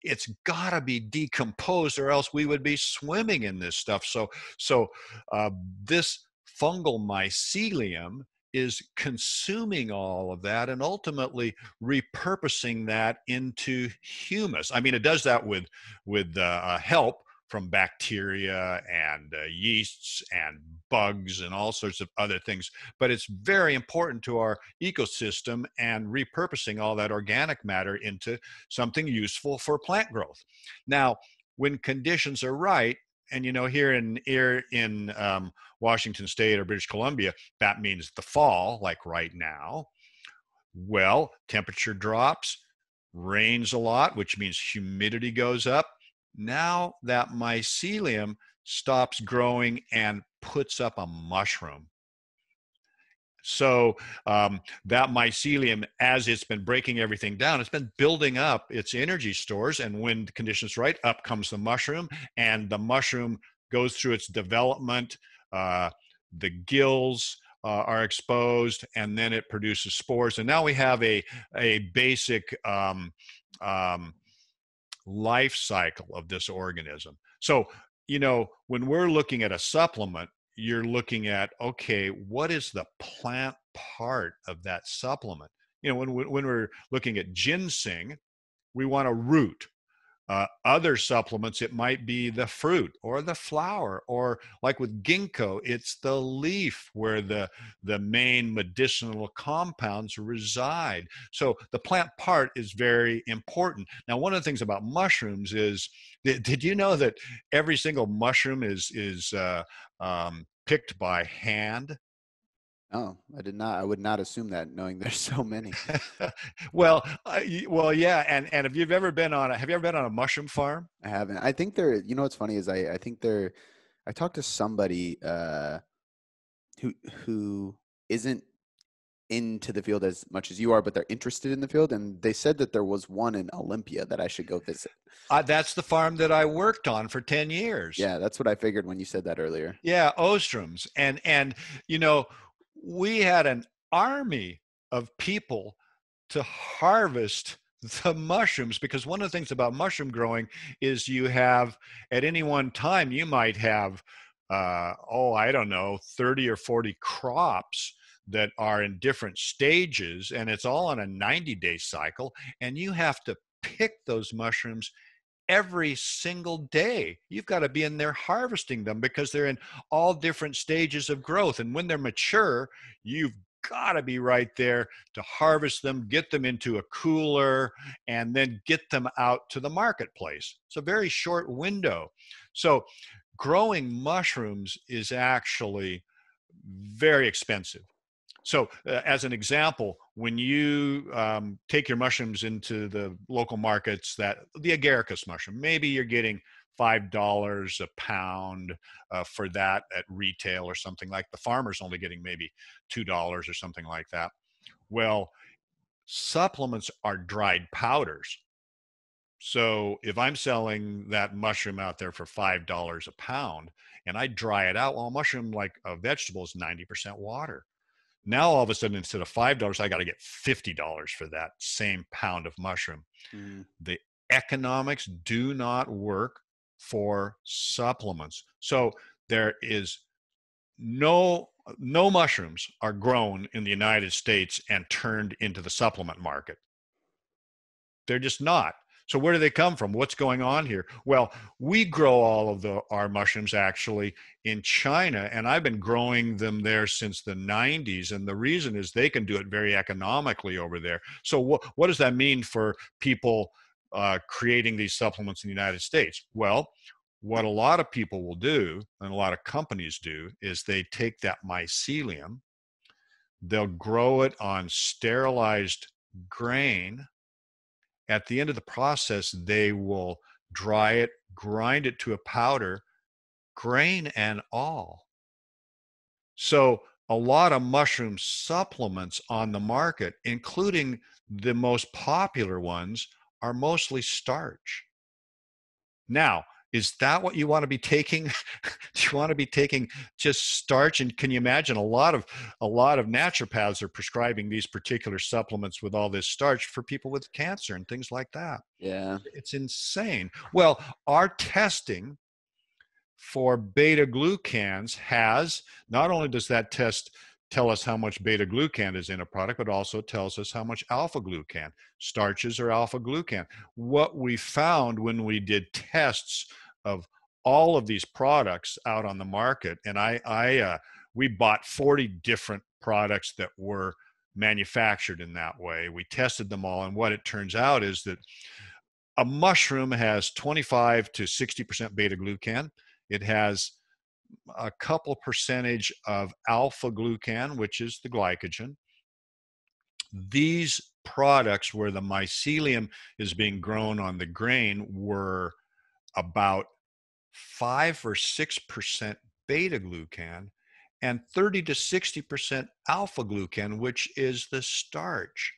it's got to be decomposed or else we would be swimming in this stuff. So, so uh, this fungal mycelium is consuming all of that and ultimately repurposing that into humus. I mean, it does that with with uh, help from bacteria and uh, yeasts and bugs and all sorts of other things. But it's very important to our ecosystem and repurposing all that organic matter into something useful for plant growth. Now, when conditions are right, and you know here in here in um, Washington State or British Columbia, that means the fall, like right now. Well, temperature drops, rains a lot, which means humidity goes up now that mycelium stops growing and puts up a mushroom. So um, that mycelium, as it's been breaking everything down, it's been building up its energy stores. And when the conditions right, up comes the mushroom, and the mushroom goes through its development. Uh, the gills uh, are exposed, and then it produces spores. And now we have a a basic um, um, life cycle of this organism. So you know when we're looking at a supplement you're looking at okay what is the plant part of that supplement? You know when, when we're looking at ginseng we want a root. Uh, other supplements it might be the fruit or the flower or like with ginkgo it's the leaf where the the main medicinal compounds reside. So the plant part is very important. Now one of the things about mushrooms is did you know that every single mushroom is is uh, um, picked by hand Oh, I did not. I would not assume that, knowing [LAUGHS] there's so many. [LAUGHS] well, uh, well, yeah. And and if you've ever been on a, have you ever been on a mushroom farm? I haven't. I think they're. You know what's funny is I I think they're. I talked to somebody uh, who who isn't into the field as much as you are, but they're interested in the field, and they said that there was one in Olympia that I should go visit. Uh, that's the farm that I worked on for ten years. Yeah, that's what I figured when you said that earlier. Yeah, Ostrom's, and and you know we had an army of people to harvest the mushrooms because one of the things about mushroom growing is you have at any one time you might have uh, oh i don't know 30 or 40 crops that are in different stages and it's all on a 90 day cycle and you have to pick those mushrooms every single day. You've got to be in there harvesting them because they're in all different stages of growth. And when they're mature, you've got to be right there to harvest them, get them into a cooler, and then get them out to the marketplace. It's a very short window. So, growing mushrooms is actually very expensive. So, uh, as an example, when you um, take your mushrooms into the local markets, that the agaricus mushroom, maybe you're getting five dollars a pound uh, for that at retail or something like. The farmer's only getting maybe two dollars or something like that. Well, supplements are dried powders. So if I'm selling that mushroom out there for five dollars a pound and I dry it out, well, mushroom like a vegetable is 90% water. Now all of a sudden, instead of five dollars, I got to get fifty dollars for that same pound of mushroom. Mm. The economics do not work for supplements. So there is no no mushrooms are grown in the United States and turned into the supplement market. They're just not. So where do they come from? What's going on here? Well, we grow all of the our mushrooms actually in China, and I've been growing them there since the 90s. And the reason is they can do it very economically over there. So what what does that mean for people uh, creating these supplements in the United States? Well, what a lot of people will do, and a lot of companies do, is they take that mycelium, they'll grow it on sterilized grain at the end of the process, they will dry it, grind it to a powder, grain and all. So, a lot of mushroom supplements on the market, including the most popular ones, are mostly starch. Now, is that what you want to be taking [LAUGHS] do you want to be taking just starch and can you imagine a lot of a lot of naturopaths are prescribing these particular supplements with all this starch for people with cancer and things like that yeah it's insane well our testing for beta glucans has not only does that test tell us how much beta glucan is in a product, but also tells us how much alpha glucan. Starches are alpha glucan. What we found when we did tests of all of these products out on the market, and I, I, uh, we bought 40 different products that were manufactured in that way. We tested them all, and what it turns out is that a mushroom has 25 to 60% beta glucan. It has a couple percentage of alpha glucan, which is the glycogen. These products where the mycelium is being grown on the grain were about five or six percent beta glucan and 30 to 60% alpha glucan, which is the starch.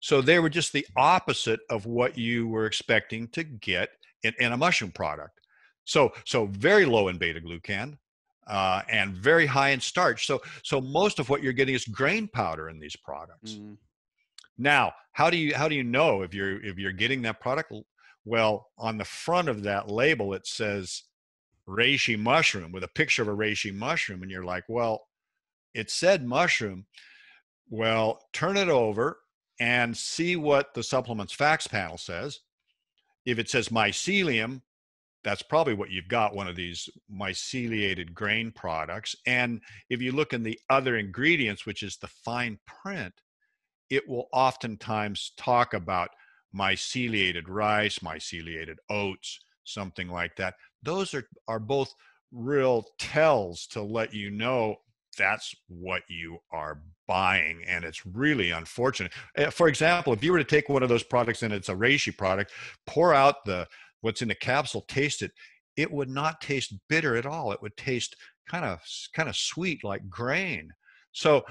So they were just the opposite of what you were expecting to get in, in a mushroom product. So, so very low in beta glucan uh, and very high in starch. So, so most of what you're getting is grain powder in these products. Mm. Now, how do you how do you know if you're if you're getting that product? Well, on the front of that label it says reishi mushroom with a picture of a reishi mushroom, and you're like, well, it said mushroom. Well, turn it over and see what the supplements facts panel says. If it says mycelium, that's probably what you've got one of these myceliated grain products. And if you look in the other ingredients, which is the fine print, it will oftentimes talk about myceliated rice, myceliated oats, something like that. Those are, are both real tells to let you know that's what you are buying and it's really unfortunate. Eh, for example if you were to take one of those products and it's a reishi product pour out the what's in the capsule taste it it would not taste bitter at all. It would taste kind of kind of sweet like grain. So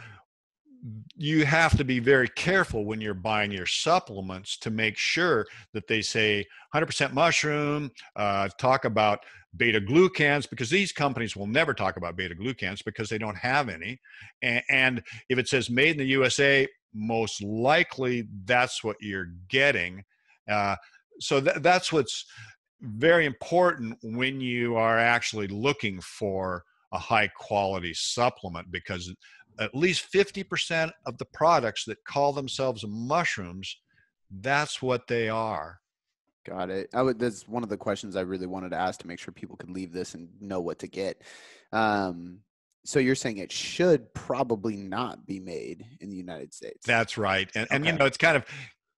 you have to be very careful when you're buying your supplements to make sure that they say 100% mushroom uh, talk about beta glucans because these companies will never talk about beta glucans because they don't have any. And, and if it says made in the usa most likely that's what you're getting. Uh, so th- that's what's very important when you are actually looking for a high quality supplement because at least 50% of the products that call themselves mushrooms that's what they are. Got it. I would that's one of the questions i really wanted to ask to make sure people could leave this and know what to get. Um, so you're saying it should probably not be made in the united states? That's right. And, okay. and you know it's kind of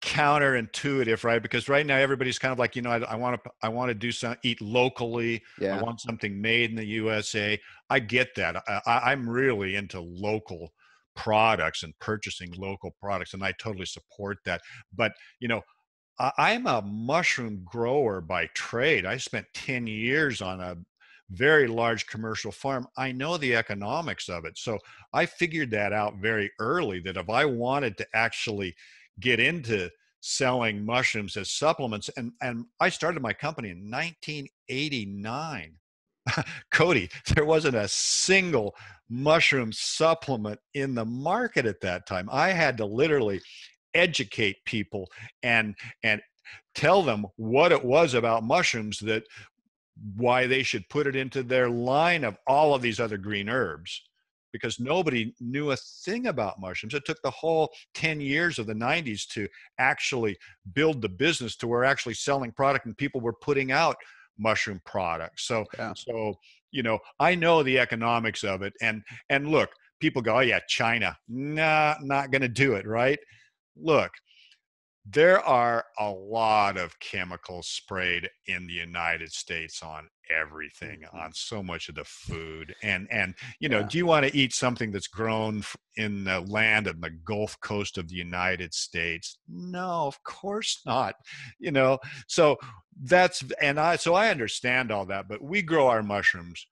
counterintuitive, right? Because right now everybody's kind of like, you know, I want to, I want to do some, eat locally. Yeah. I want something made in the USA. I get that. I, I'm really into local products and purchasing local products, and I totally support that. But you know, I'm a mushroom grower by trade. I spent 10 years on a very large commercial farm. I know the economics of it. So I figured that out very early that if I wanted to actually get into selling mushrooms as supplements and and I started my company in 1989 [LAUGHS] Cody there wasn't a single mushroom supplement in the market at that time. I had to literally educate people and and tell them what it was about mushrooms that why they should put it into their line of all of these other green herbs because nobody knew a thing about mushrooms. It took the whole 10 years of the 90s to actually build the business to where actually selling product and people were putting out mushroom products. So yeah. so you know, I know the economics of it and and look, people go, "Oh yeah, China. Nah, not going to do it, right?" Look, there are a lot of chemicals sprayed in the United States on everything mm-hmm. on so much of the food and and you know yeah. do you want to eat something that's grown in the land of the gulf coast of the united states no of course not you know so that's and i so i understand all that but we grow our mushrooms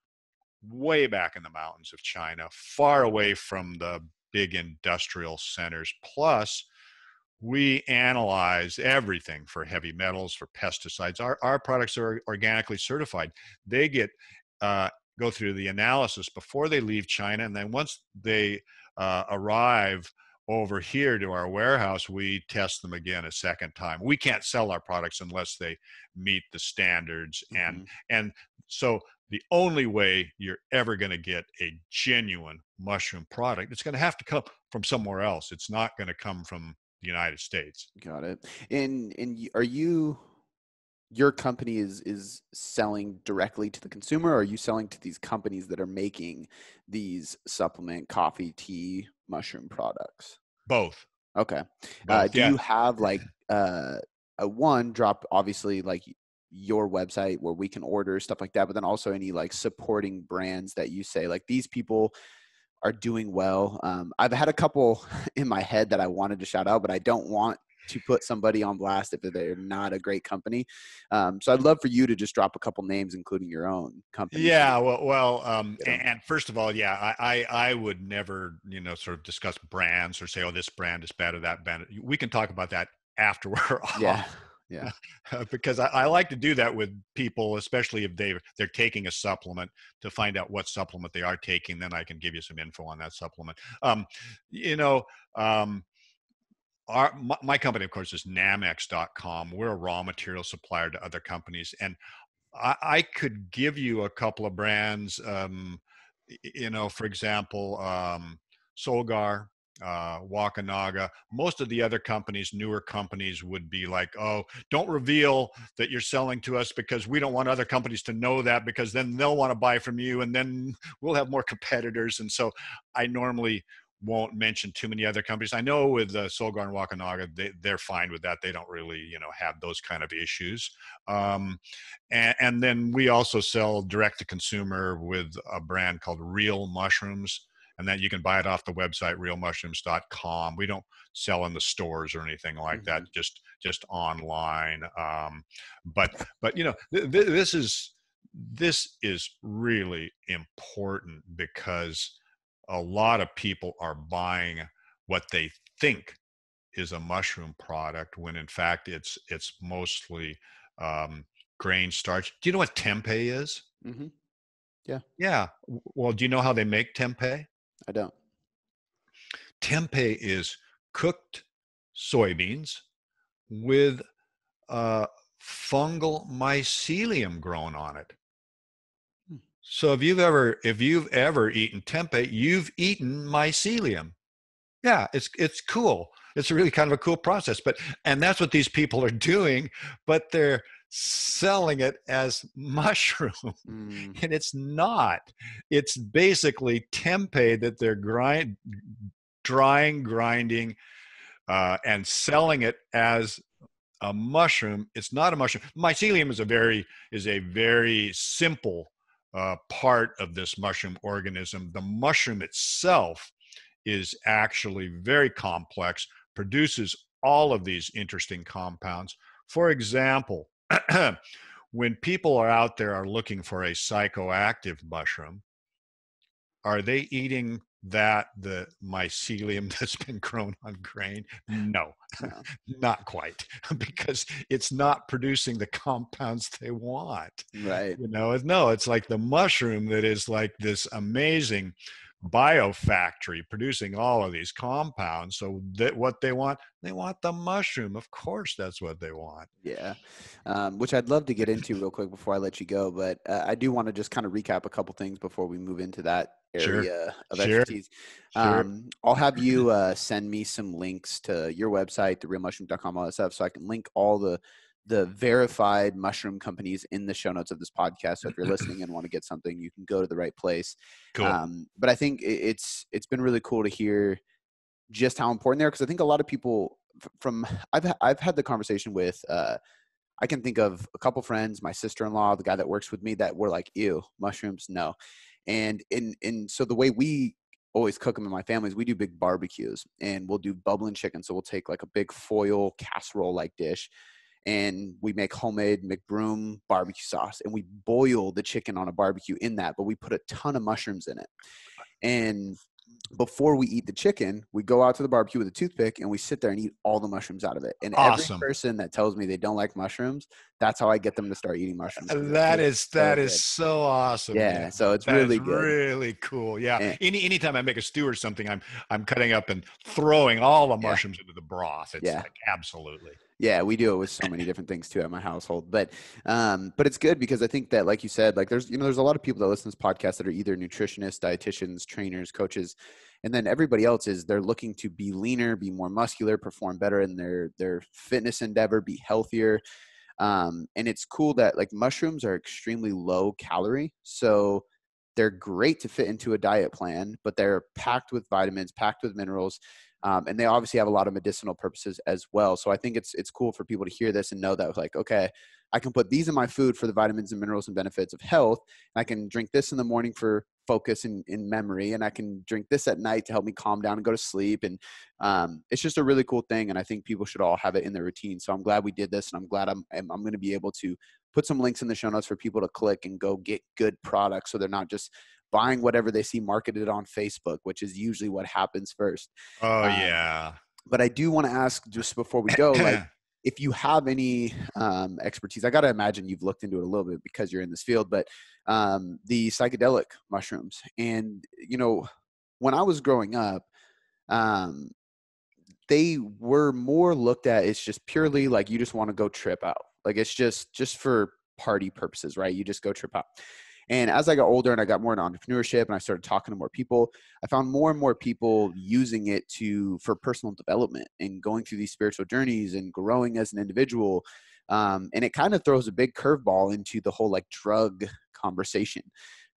way back in the mountains of china far away from the big industrial centers plus we analyze everything for heavy metals, for pesticides. Our, our products are organically certified. They get uh, go through the analysis before they leave China, and then once they uh, arrive over here to our warehouse, we test them again a second time. We can't sell our products unless they meet the standards, mm-hmm. and and so the only way you're ever going to get a genuine mushroom product, it's going to have to come from somewhere else. It's not going to come from the United States. Got it. And and are you your company is is selling directly to the consumer or are you selling to these companies that are making these supplement coffee tea mushroom products both okay both, uh, do yeah. you have like [LAUGHS] uh, a one drop obviously like your website where we can order stuff like that but then also any like supporting brands that you say like these people are doing well. Um, I've had a couple [LAUGHS] in my head that I wanted to shout out, but I don't want to put somebody on blast if they're not a great company. Um, so I'd love for you to just drop a couple names, including your own company. Yeah, well, well, um, and, and, first of all, yeah, I, I, I would never, you know, sort of discuss brands or say, oh, this brand is bad or that brand. We can talk about that after we're [LAUGHS] off. Yeah. [LAUGHS] Because I, I, like to do that with people, especially if they they're taking a supplement to find out what supplement they are taking. Then I can give you some info on that supplement. Um, you know, um, our my, my, company, of course, is Nammex.com. We're a raw material supplier to other companies, and I, I could give you a couple of brands. Um, you know, for example, um, Solgar uh, Wakunaga. Most of the other companies, newer companies, would be like, "Oh, don't reveal that you're selling to us because we don't want other companies to know that because then they'll want to buy from you, and then [LAUGHS] we'll have more competitors." And so, I normally won't mention too many other companies. I know with uh, Solgar and Wakunaga, they, they're fine with that. They don't really, you know, have those kind of issues. Um, and, and then we also sell direct to consumer with a brand called Real Mushrooms and then you can buy it off the website realmushrooms.com we don't sell in the stores or anything like mm-hmm. that just just online um, but but you know th- th- this is this is really important because a lot of people are buying what they think is a mushroom product when in fact it's it's mostly um, grain starch. Do you know what tempeh is? Mm-hmm. yeah. Yeah. Well do you know how they make tempeh I don't. Tempeh is cooked soybeans with uh, fungal mycelium grown on it. Hmm. So if you've ever if you've ever eaten tempeh, you've eaten mycelium. Yeah, it's it's cool. It's really kind of a cool process. But and that's what these people are [LAUGHS] doing, but they're selling it as mushroom mm. and it's not. It's basically tempeh that they're grind drying grinding uh, and selling it as a mushroom. It's not a mushroom. Mycelium is a very is a very simple uh, part of this mushroom organism. The mushroom itself is actually very complex produces all of these interesting compounds. For example [CLEARS THROAT] when people are out there are looking for a psychoactive mushroom, are they eating that the mycelium [LAUGHS] that's been grown on grain? No, no. [LAUGHS] not quite, [LAUGHS] because it's not producing the compounds they want. Right. You know, no, it's like the mushroom that is like this amazing biofactory producing all of these compounds. So that what they want, they want the mushroom. Of course, that's what they want. Yeah, um, which I'd love to get into real quick before I let you go. But uh, I do want to just kind of recap a couple things before we move into that area sure. of expertise. Sure. Um, I'll have you uh, send me some links to your website, therealmushroom.com, all that stuff, so I can link all the the verified mushroom companies in the show notes of this podcast. So if you're listening and want to get something, you can go to the right place. Cool. Um, but I think it's it's been really cool to hear just how important they are because I think a lot of people from I've I've had the conversation with uh, I can think of a couple friends, my sister-in-law, the guy that works with me, that were like, "Ew, mushrooms, no." And in in so the way we always cook them in my families, we do big barbecues and we'll do bubbling chicken. So we'll take like a big foil casserole like dish and we make homemade McBroom barbecue sauce and we boil the chicken on a barbecue in that, but we put a ton of mushrooms in it. And before we eat the chicken, we go out to the barbecue with a toothpick and we sit there and eat all the mushrooms out of it. And awesome. every person that tells me they don't like mushrooms, that's how I get them to start eating mushrooms. That is that so is so awesome. Yeah, man. so it's that really good. Really cool. Yeah. Any anytime I make a stew or something, I'm I'm cutting up and throwing all the mushrooms yeah. into the broth. It's yeah. like absolutely. Yeah, we do it with so many different things too at my household. But um, but it's good because I think that, like you said, like there's you know there's a lot of people that listen to this podcast that are either nutritionists, dietitians, trainers, coaches, and then everybody else is they're looking to be leaner, be more muscular, perform better in their their fitness endeavor, be healthier. Um, and it's cool that like mushrooms are extremely low calorie, so they're great to fit into a diet plan, but they're packed with vitamins, packed with minerals um, and they obviously have a lot of medicinal purposes as well. So I think it's it's cool for people to hear this and know that like, okay, I can put these in my food for the vitamins and minerals and benefits of health. And I can drink this in the morning for focus and in memory and i can drink this at night to help me calm down and go to sleep and um, it's just a really cool thing and i think people should all have it in their routine so i'm glad we did this and i'm glad i'm i'm, I'm going to be able to put some links in the show notes for people to click and go get good products so they're not just buying whatever they see marketed on facebook which is usually what happens first oh um, yeah but i do want to ask just before we go like [LAUGHS] if you have any um, expertise, I got to imagine you've looked into it a little bit because you're in this field, but um, the psychedelic mushrooms. And, you know, when I was growing up, um, they were more looked at it's just purely like you just want to go trip out. Like it's just just for party purposes, right? You just go trip out. And as I got older and I got more into entrepreneurship and I started talking to more people, I found more and more people using it to for personal development and going through these spiritual journeys and growing as an individual. Um, and it kind of throws a big curveball into the whole like drug conversation.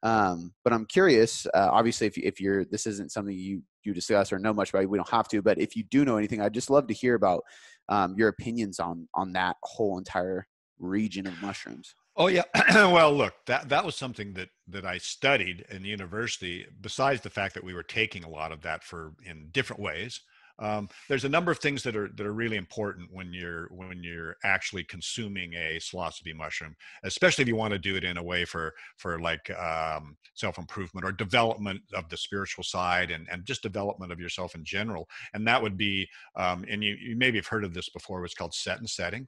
Um, but I'm curious. Uh, obviously, if, you, if you're this isn't something you you discuss or know much about, we don't have to. But if you do know anything, I'd just love to hear about um, your opinions on on that whole entire region of mushrooms. Oh yeah. [CLEARS THROAT] well, look, that that was something that that I studied in the university. Besides the fact that we were taking a lot of that for in different ways, um, there's a number of things that are that are really important when you're when you're actually consuming a psilocybe mushroom, especially if you want to do it in a way for for like um, self improvement or development of the spiritual side and and just development of yourself in general. And that would be, um, and you, you maybe have heard of this before. It's called set and setting.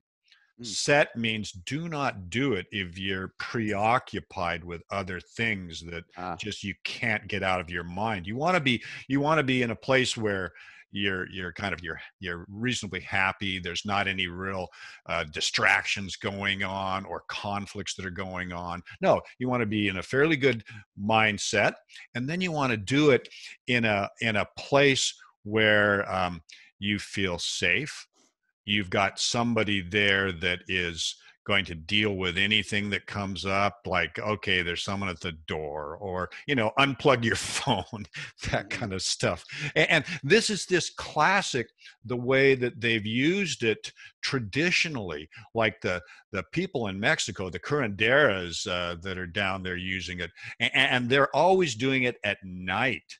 Mm. Set means do not do it if you're preoccupied with other things that ah. just you can't get out of your mind. You want to be you want to be in a place where you're you're kind of you're you're reasonably happy there's not any real uh, distractions going on or conflicts that are going on no you want to be in a fairly good mindset and then you want to do it in a in a place where um, you feel safe you've got somebody there that is going to deal with anything that comes up like okay there's someone at the door or you know unplug your [LAUGHS] phone that mm-hmm. kind of stuff and, and, this is this classic the way that they've used it traditionally like the the people in mexico the curanderas uh, that are down there using it and, and they're always doing it at night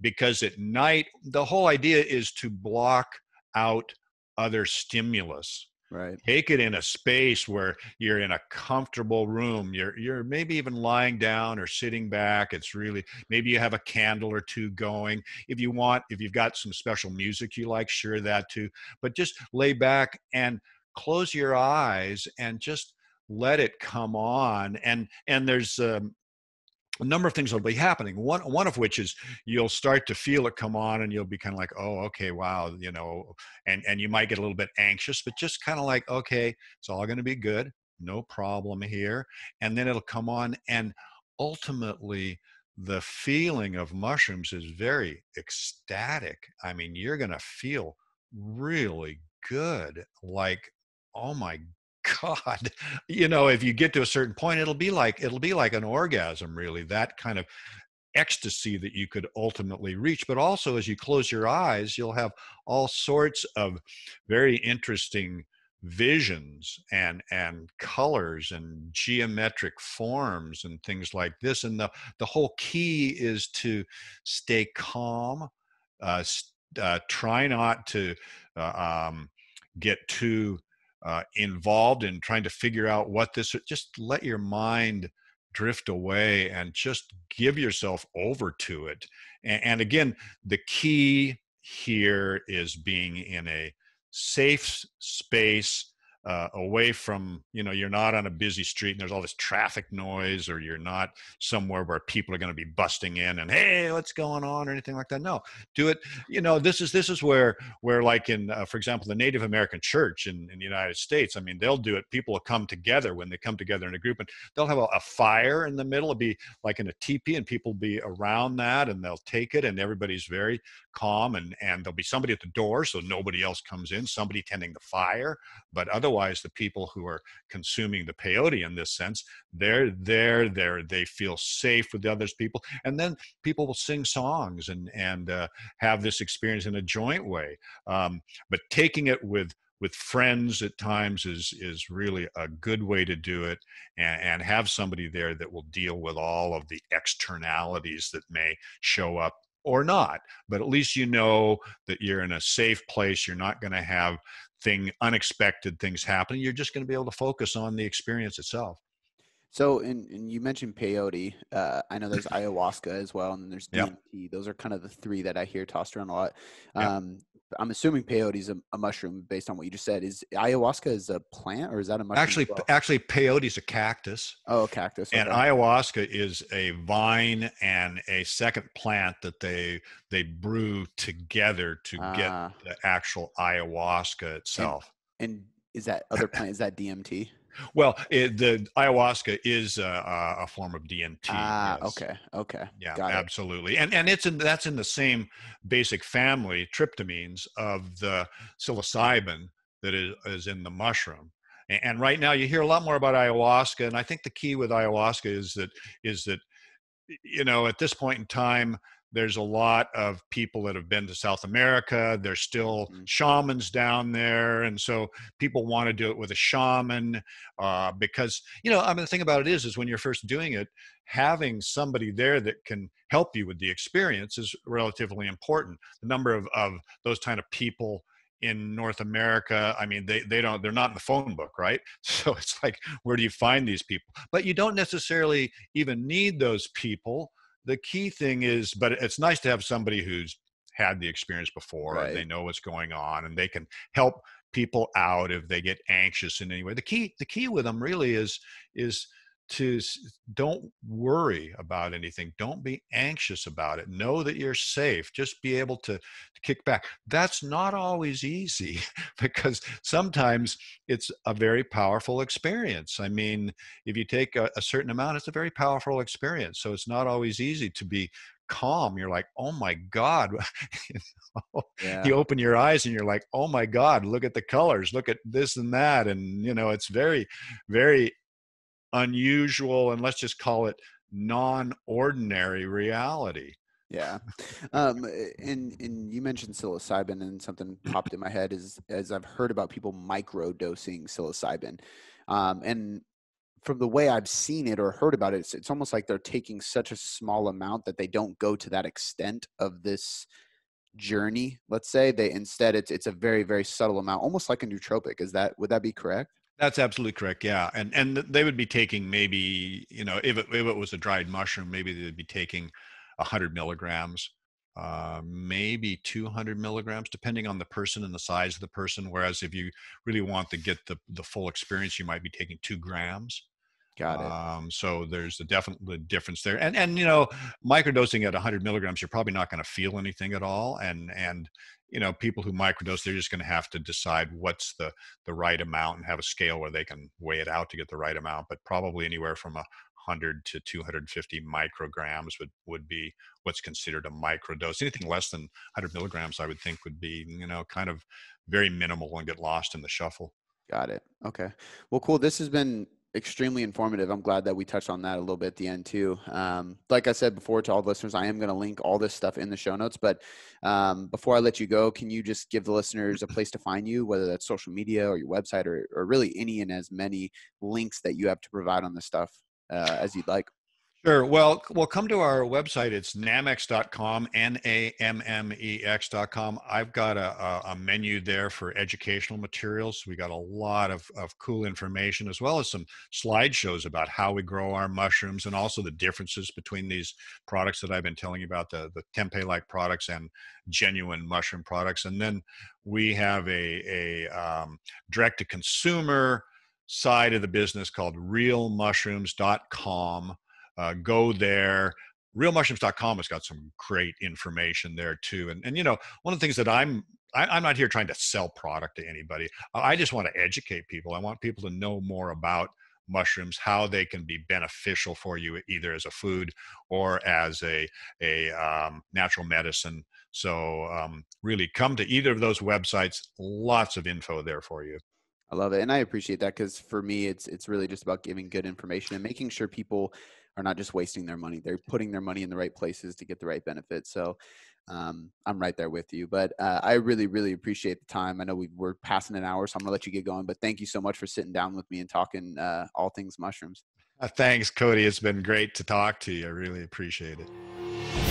because at night the whole idea is to block out other stimulus. Right. Take it in a space where you're in a comfortable room you're you're maybe even lying down or sitting back it's really maybe you have a candle or two going. If you want if you've got some special music you like sure that too. But just lay back and close your eyes and just let it come on. And and there's um, a number of things will be happening. One one of which is you'll start to feel it come on, and you'll be kind of like, oh, okay, wow, you know, and and you might get a little bit anxious, but just kind of like, okay, it's all going to be good, no problem here, and then it'll come on, and ultimately the feeling of mushrooms is very ecstatic. I mean, you're going to feel really good, like oh my god you know if you get to a certain point it'll be like it'll be like an orgasm really that kind of ecstasy that you could ultimately reach but also as you close your eyes you'll have all sorts of very interesting visions and and colors and geometric forms and things like this and the the whole key is to stay calm uh, uh try not to uh, um, get too uh, involved in trying to figure out what this just let your mind drift away and just give yourself over to it. And, and again the key here is being in a safe space uh, away from you know you're not on a busy street and there's all this traffic noise or you're not somewhere where people are going to be busting in and hey what's going on? or anything like that. No do it you know this is this is where where like in uh, for example the native american church in, in the united states i mean they'll do it. People will come together when they come together in a group and they'll have a, a fire in the middle it'll be like in a teepee and people be around that and they'll take it and everybody's very calm and and there'll be somebody at the door so nobody else comes in somebody tending the fire but otherwise the people who are consuming the peyote in this sense they're there they're they feel safe with the others people and then people will sing songs and and uh, have this experience in a joint way um, but taking it with with friends at times is is really a good way to do it and, and have somebody there that will deal with all of the externalities that may show up or not but at least you know that you're in a safe place you're not going to have thing unexpected things happening. you're just going to be able to focus on the experience itself so, and, and you mentioned peyote. Uh, I know there's [LAUGHS] ayahuasca as well, and there's DMT. Yep. Those are kind of the three that I hear tossed around a lot. Um, I'm assuming peyote is a, a, mushroom based on what you just said. Is ayahuasca is a plant or is that a mushroom? Actually, well? actually, peyote is a cactus. Oh, cactus. Okay. And ayahuasca is a vine and a second plant that they they brew together to get ah. the actual ayahuasca itself. And, and is that other plant? is that DMT? Well, it, the ayahuasca is a, a, form of DMT. Ah, yes. okay, okay, yeah, Got absolutely, it. and and it's in that's in the same basic family tryptamines of the psilocybin that is, is in the mushroom. And, and right now, you hear a lot more about ayahuasca, and I think the key with ayahuasca is that is that you know at this point in time there's a lot of people that have been to South America. There's still mm-hmm. shamans down there. And so people want to do it with a shaman uh, because, you know, I mean, the thing about it is, is when you're first doing it, having somebody there that can help you with the experience is relatively important. The number of, of those kind of people in North America, I mean, they, they don't, they're not in the phone book, right? [LAUGHS] So it's like, where do you find these people? But you don't necessarily even need those people the key thing is, but it's nice to have somebody who's had the experience before right. and they know what's going on and they can help people out if they get anxious in any way. The key, the key with them really is, is to don't worry about anything don't be anxious about it know that you're safe just be able to, to kick back that's not always easy [LAUGHS] because sometimes it's a very powerful experience i mean if you take a, a certain amount it's a very powerful experience so it's not always easy to be calm you're like oh my god [LAUGHS] you, know? yeah. you, open your eyes and you're like oh my god look at the colors look at this and that and you know it's very very unusual and let's just call it non-ordinary reality. Yeah. [LAUGHS] Um and and you mentioned psilocybin and something popped in my head is as i've heard about people micro dosing psilocybin um and from the way i've seen it or heard about it it's, it's almost like they're taking such a small amount that they don't go to that extent of this journey let's say. They instead it's it's a very very subtle amount almost like a nootropic. Is that would that be correct that's absolutely correct. Yeah, and and they would be taking maybe you know if it, if it was a dried mushroom, maybe they'd be taking hundred milligrams, uh, maybe 200 milligrams, depending on the person and the size of the person. Whereas if you really want to get the the full experience, you might be taking two grams. Got it. Um, so there's a definite difference there, and and you know, microdosing at 100 milligrams, you're probably not going to feel anything at all, and and you know people who microdose they're just going to have to decide what's the the right amount and have a scale where they can weigh it out to get the right amount but probably anywhere from a 100 to 250 micrograms would would be what's considered a microdose. Anything less than 100 milligrams i would think would be you know kind of very minimal and get lost in the shuffle. Got it. Okay. Well cool this has been extremely informative. I'm glad that we touched on that a little bit at the end too. Um, like I said before to all the listeners, I am going to link all this stuff in the show notes. But um, before I let you go, can you just give the listeners a place to find you, whether that's social media or your website or, or really any and as many links that you have to provide on this stuff uh, as you'd like? Sure. Well, well, come to our website. It's nammex.com, N-A-M-M-E-X.com. I've got a, a, a, menu there for educational materials. We got a lot of, of cool information, as well as some slideshows about how we grow our mushrooms and also the differences between these products that I've been telling you about, the, the tempeh-like products and genuine mushroom products. And then we have a, a um, direct-to-consumer side of the business called realmushrooms.com uh, go there. Realmushrooms.com has got some great information there too and, and you know one of the things that i'm I, i'm not here trying to sell product to anybody. I just want to educate people. I want people to know more about mushrooms how they can be beneficial for you either as a food or as a, a um, natural medicine. So um, really come to either of those websites. Lots of info there for you. I love it, and I appreciate that because for me, it's it's really just about giving good information and making sure people are not just wasting their money; they're putting their money in the right places to get the right benefits. So um, I'm right there with you. But uh, I really, really appreciate the time. I know we are passing an hour, so I'm gonna let you get going. But thank you so much for sitting down with me and talking uh, all things mushrooms. Uh, thanks, Cody. It's been great to talk to you. I really appreciate it.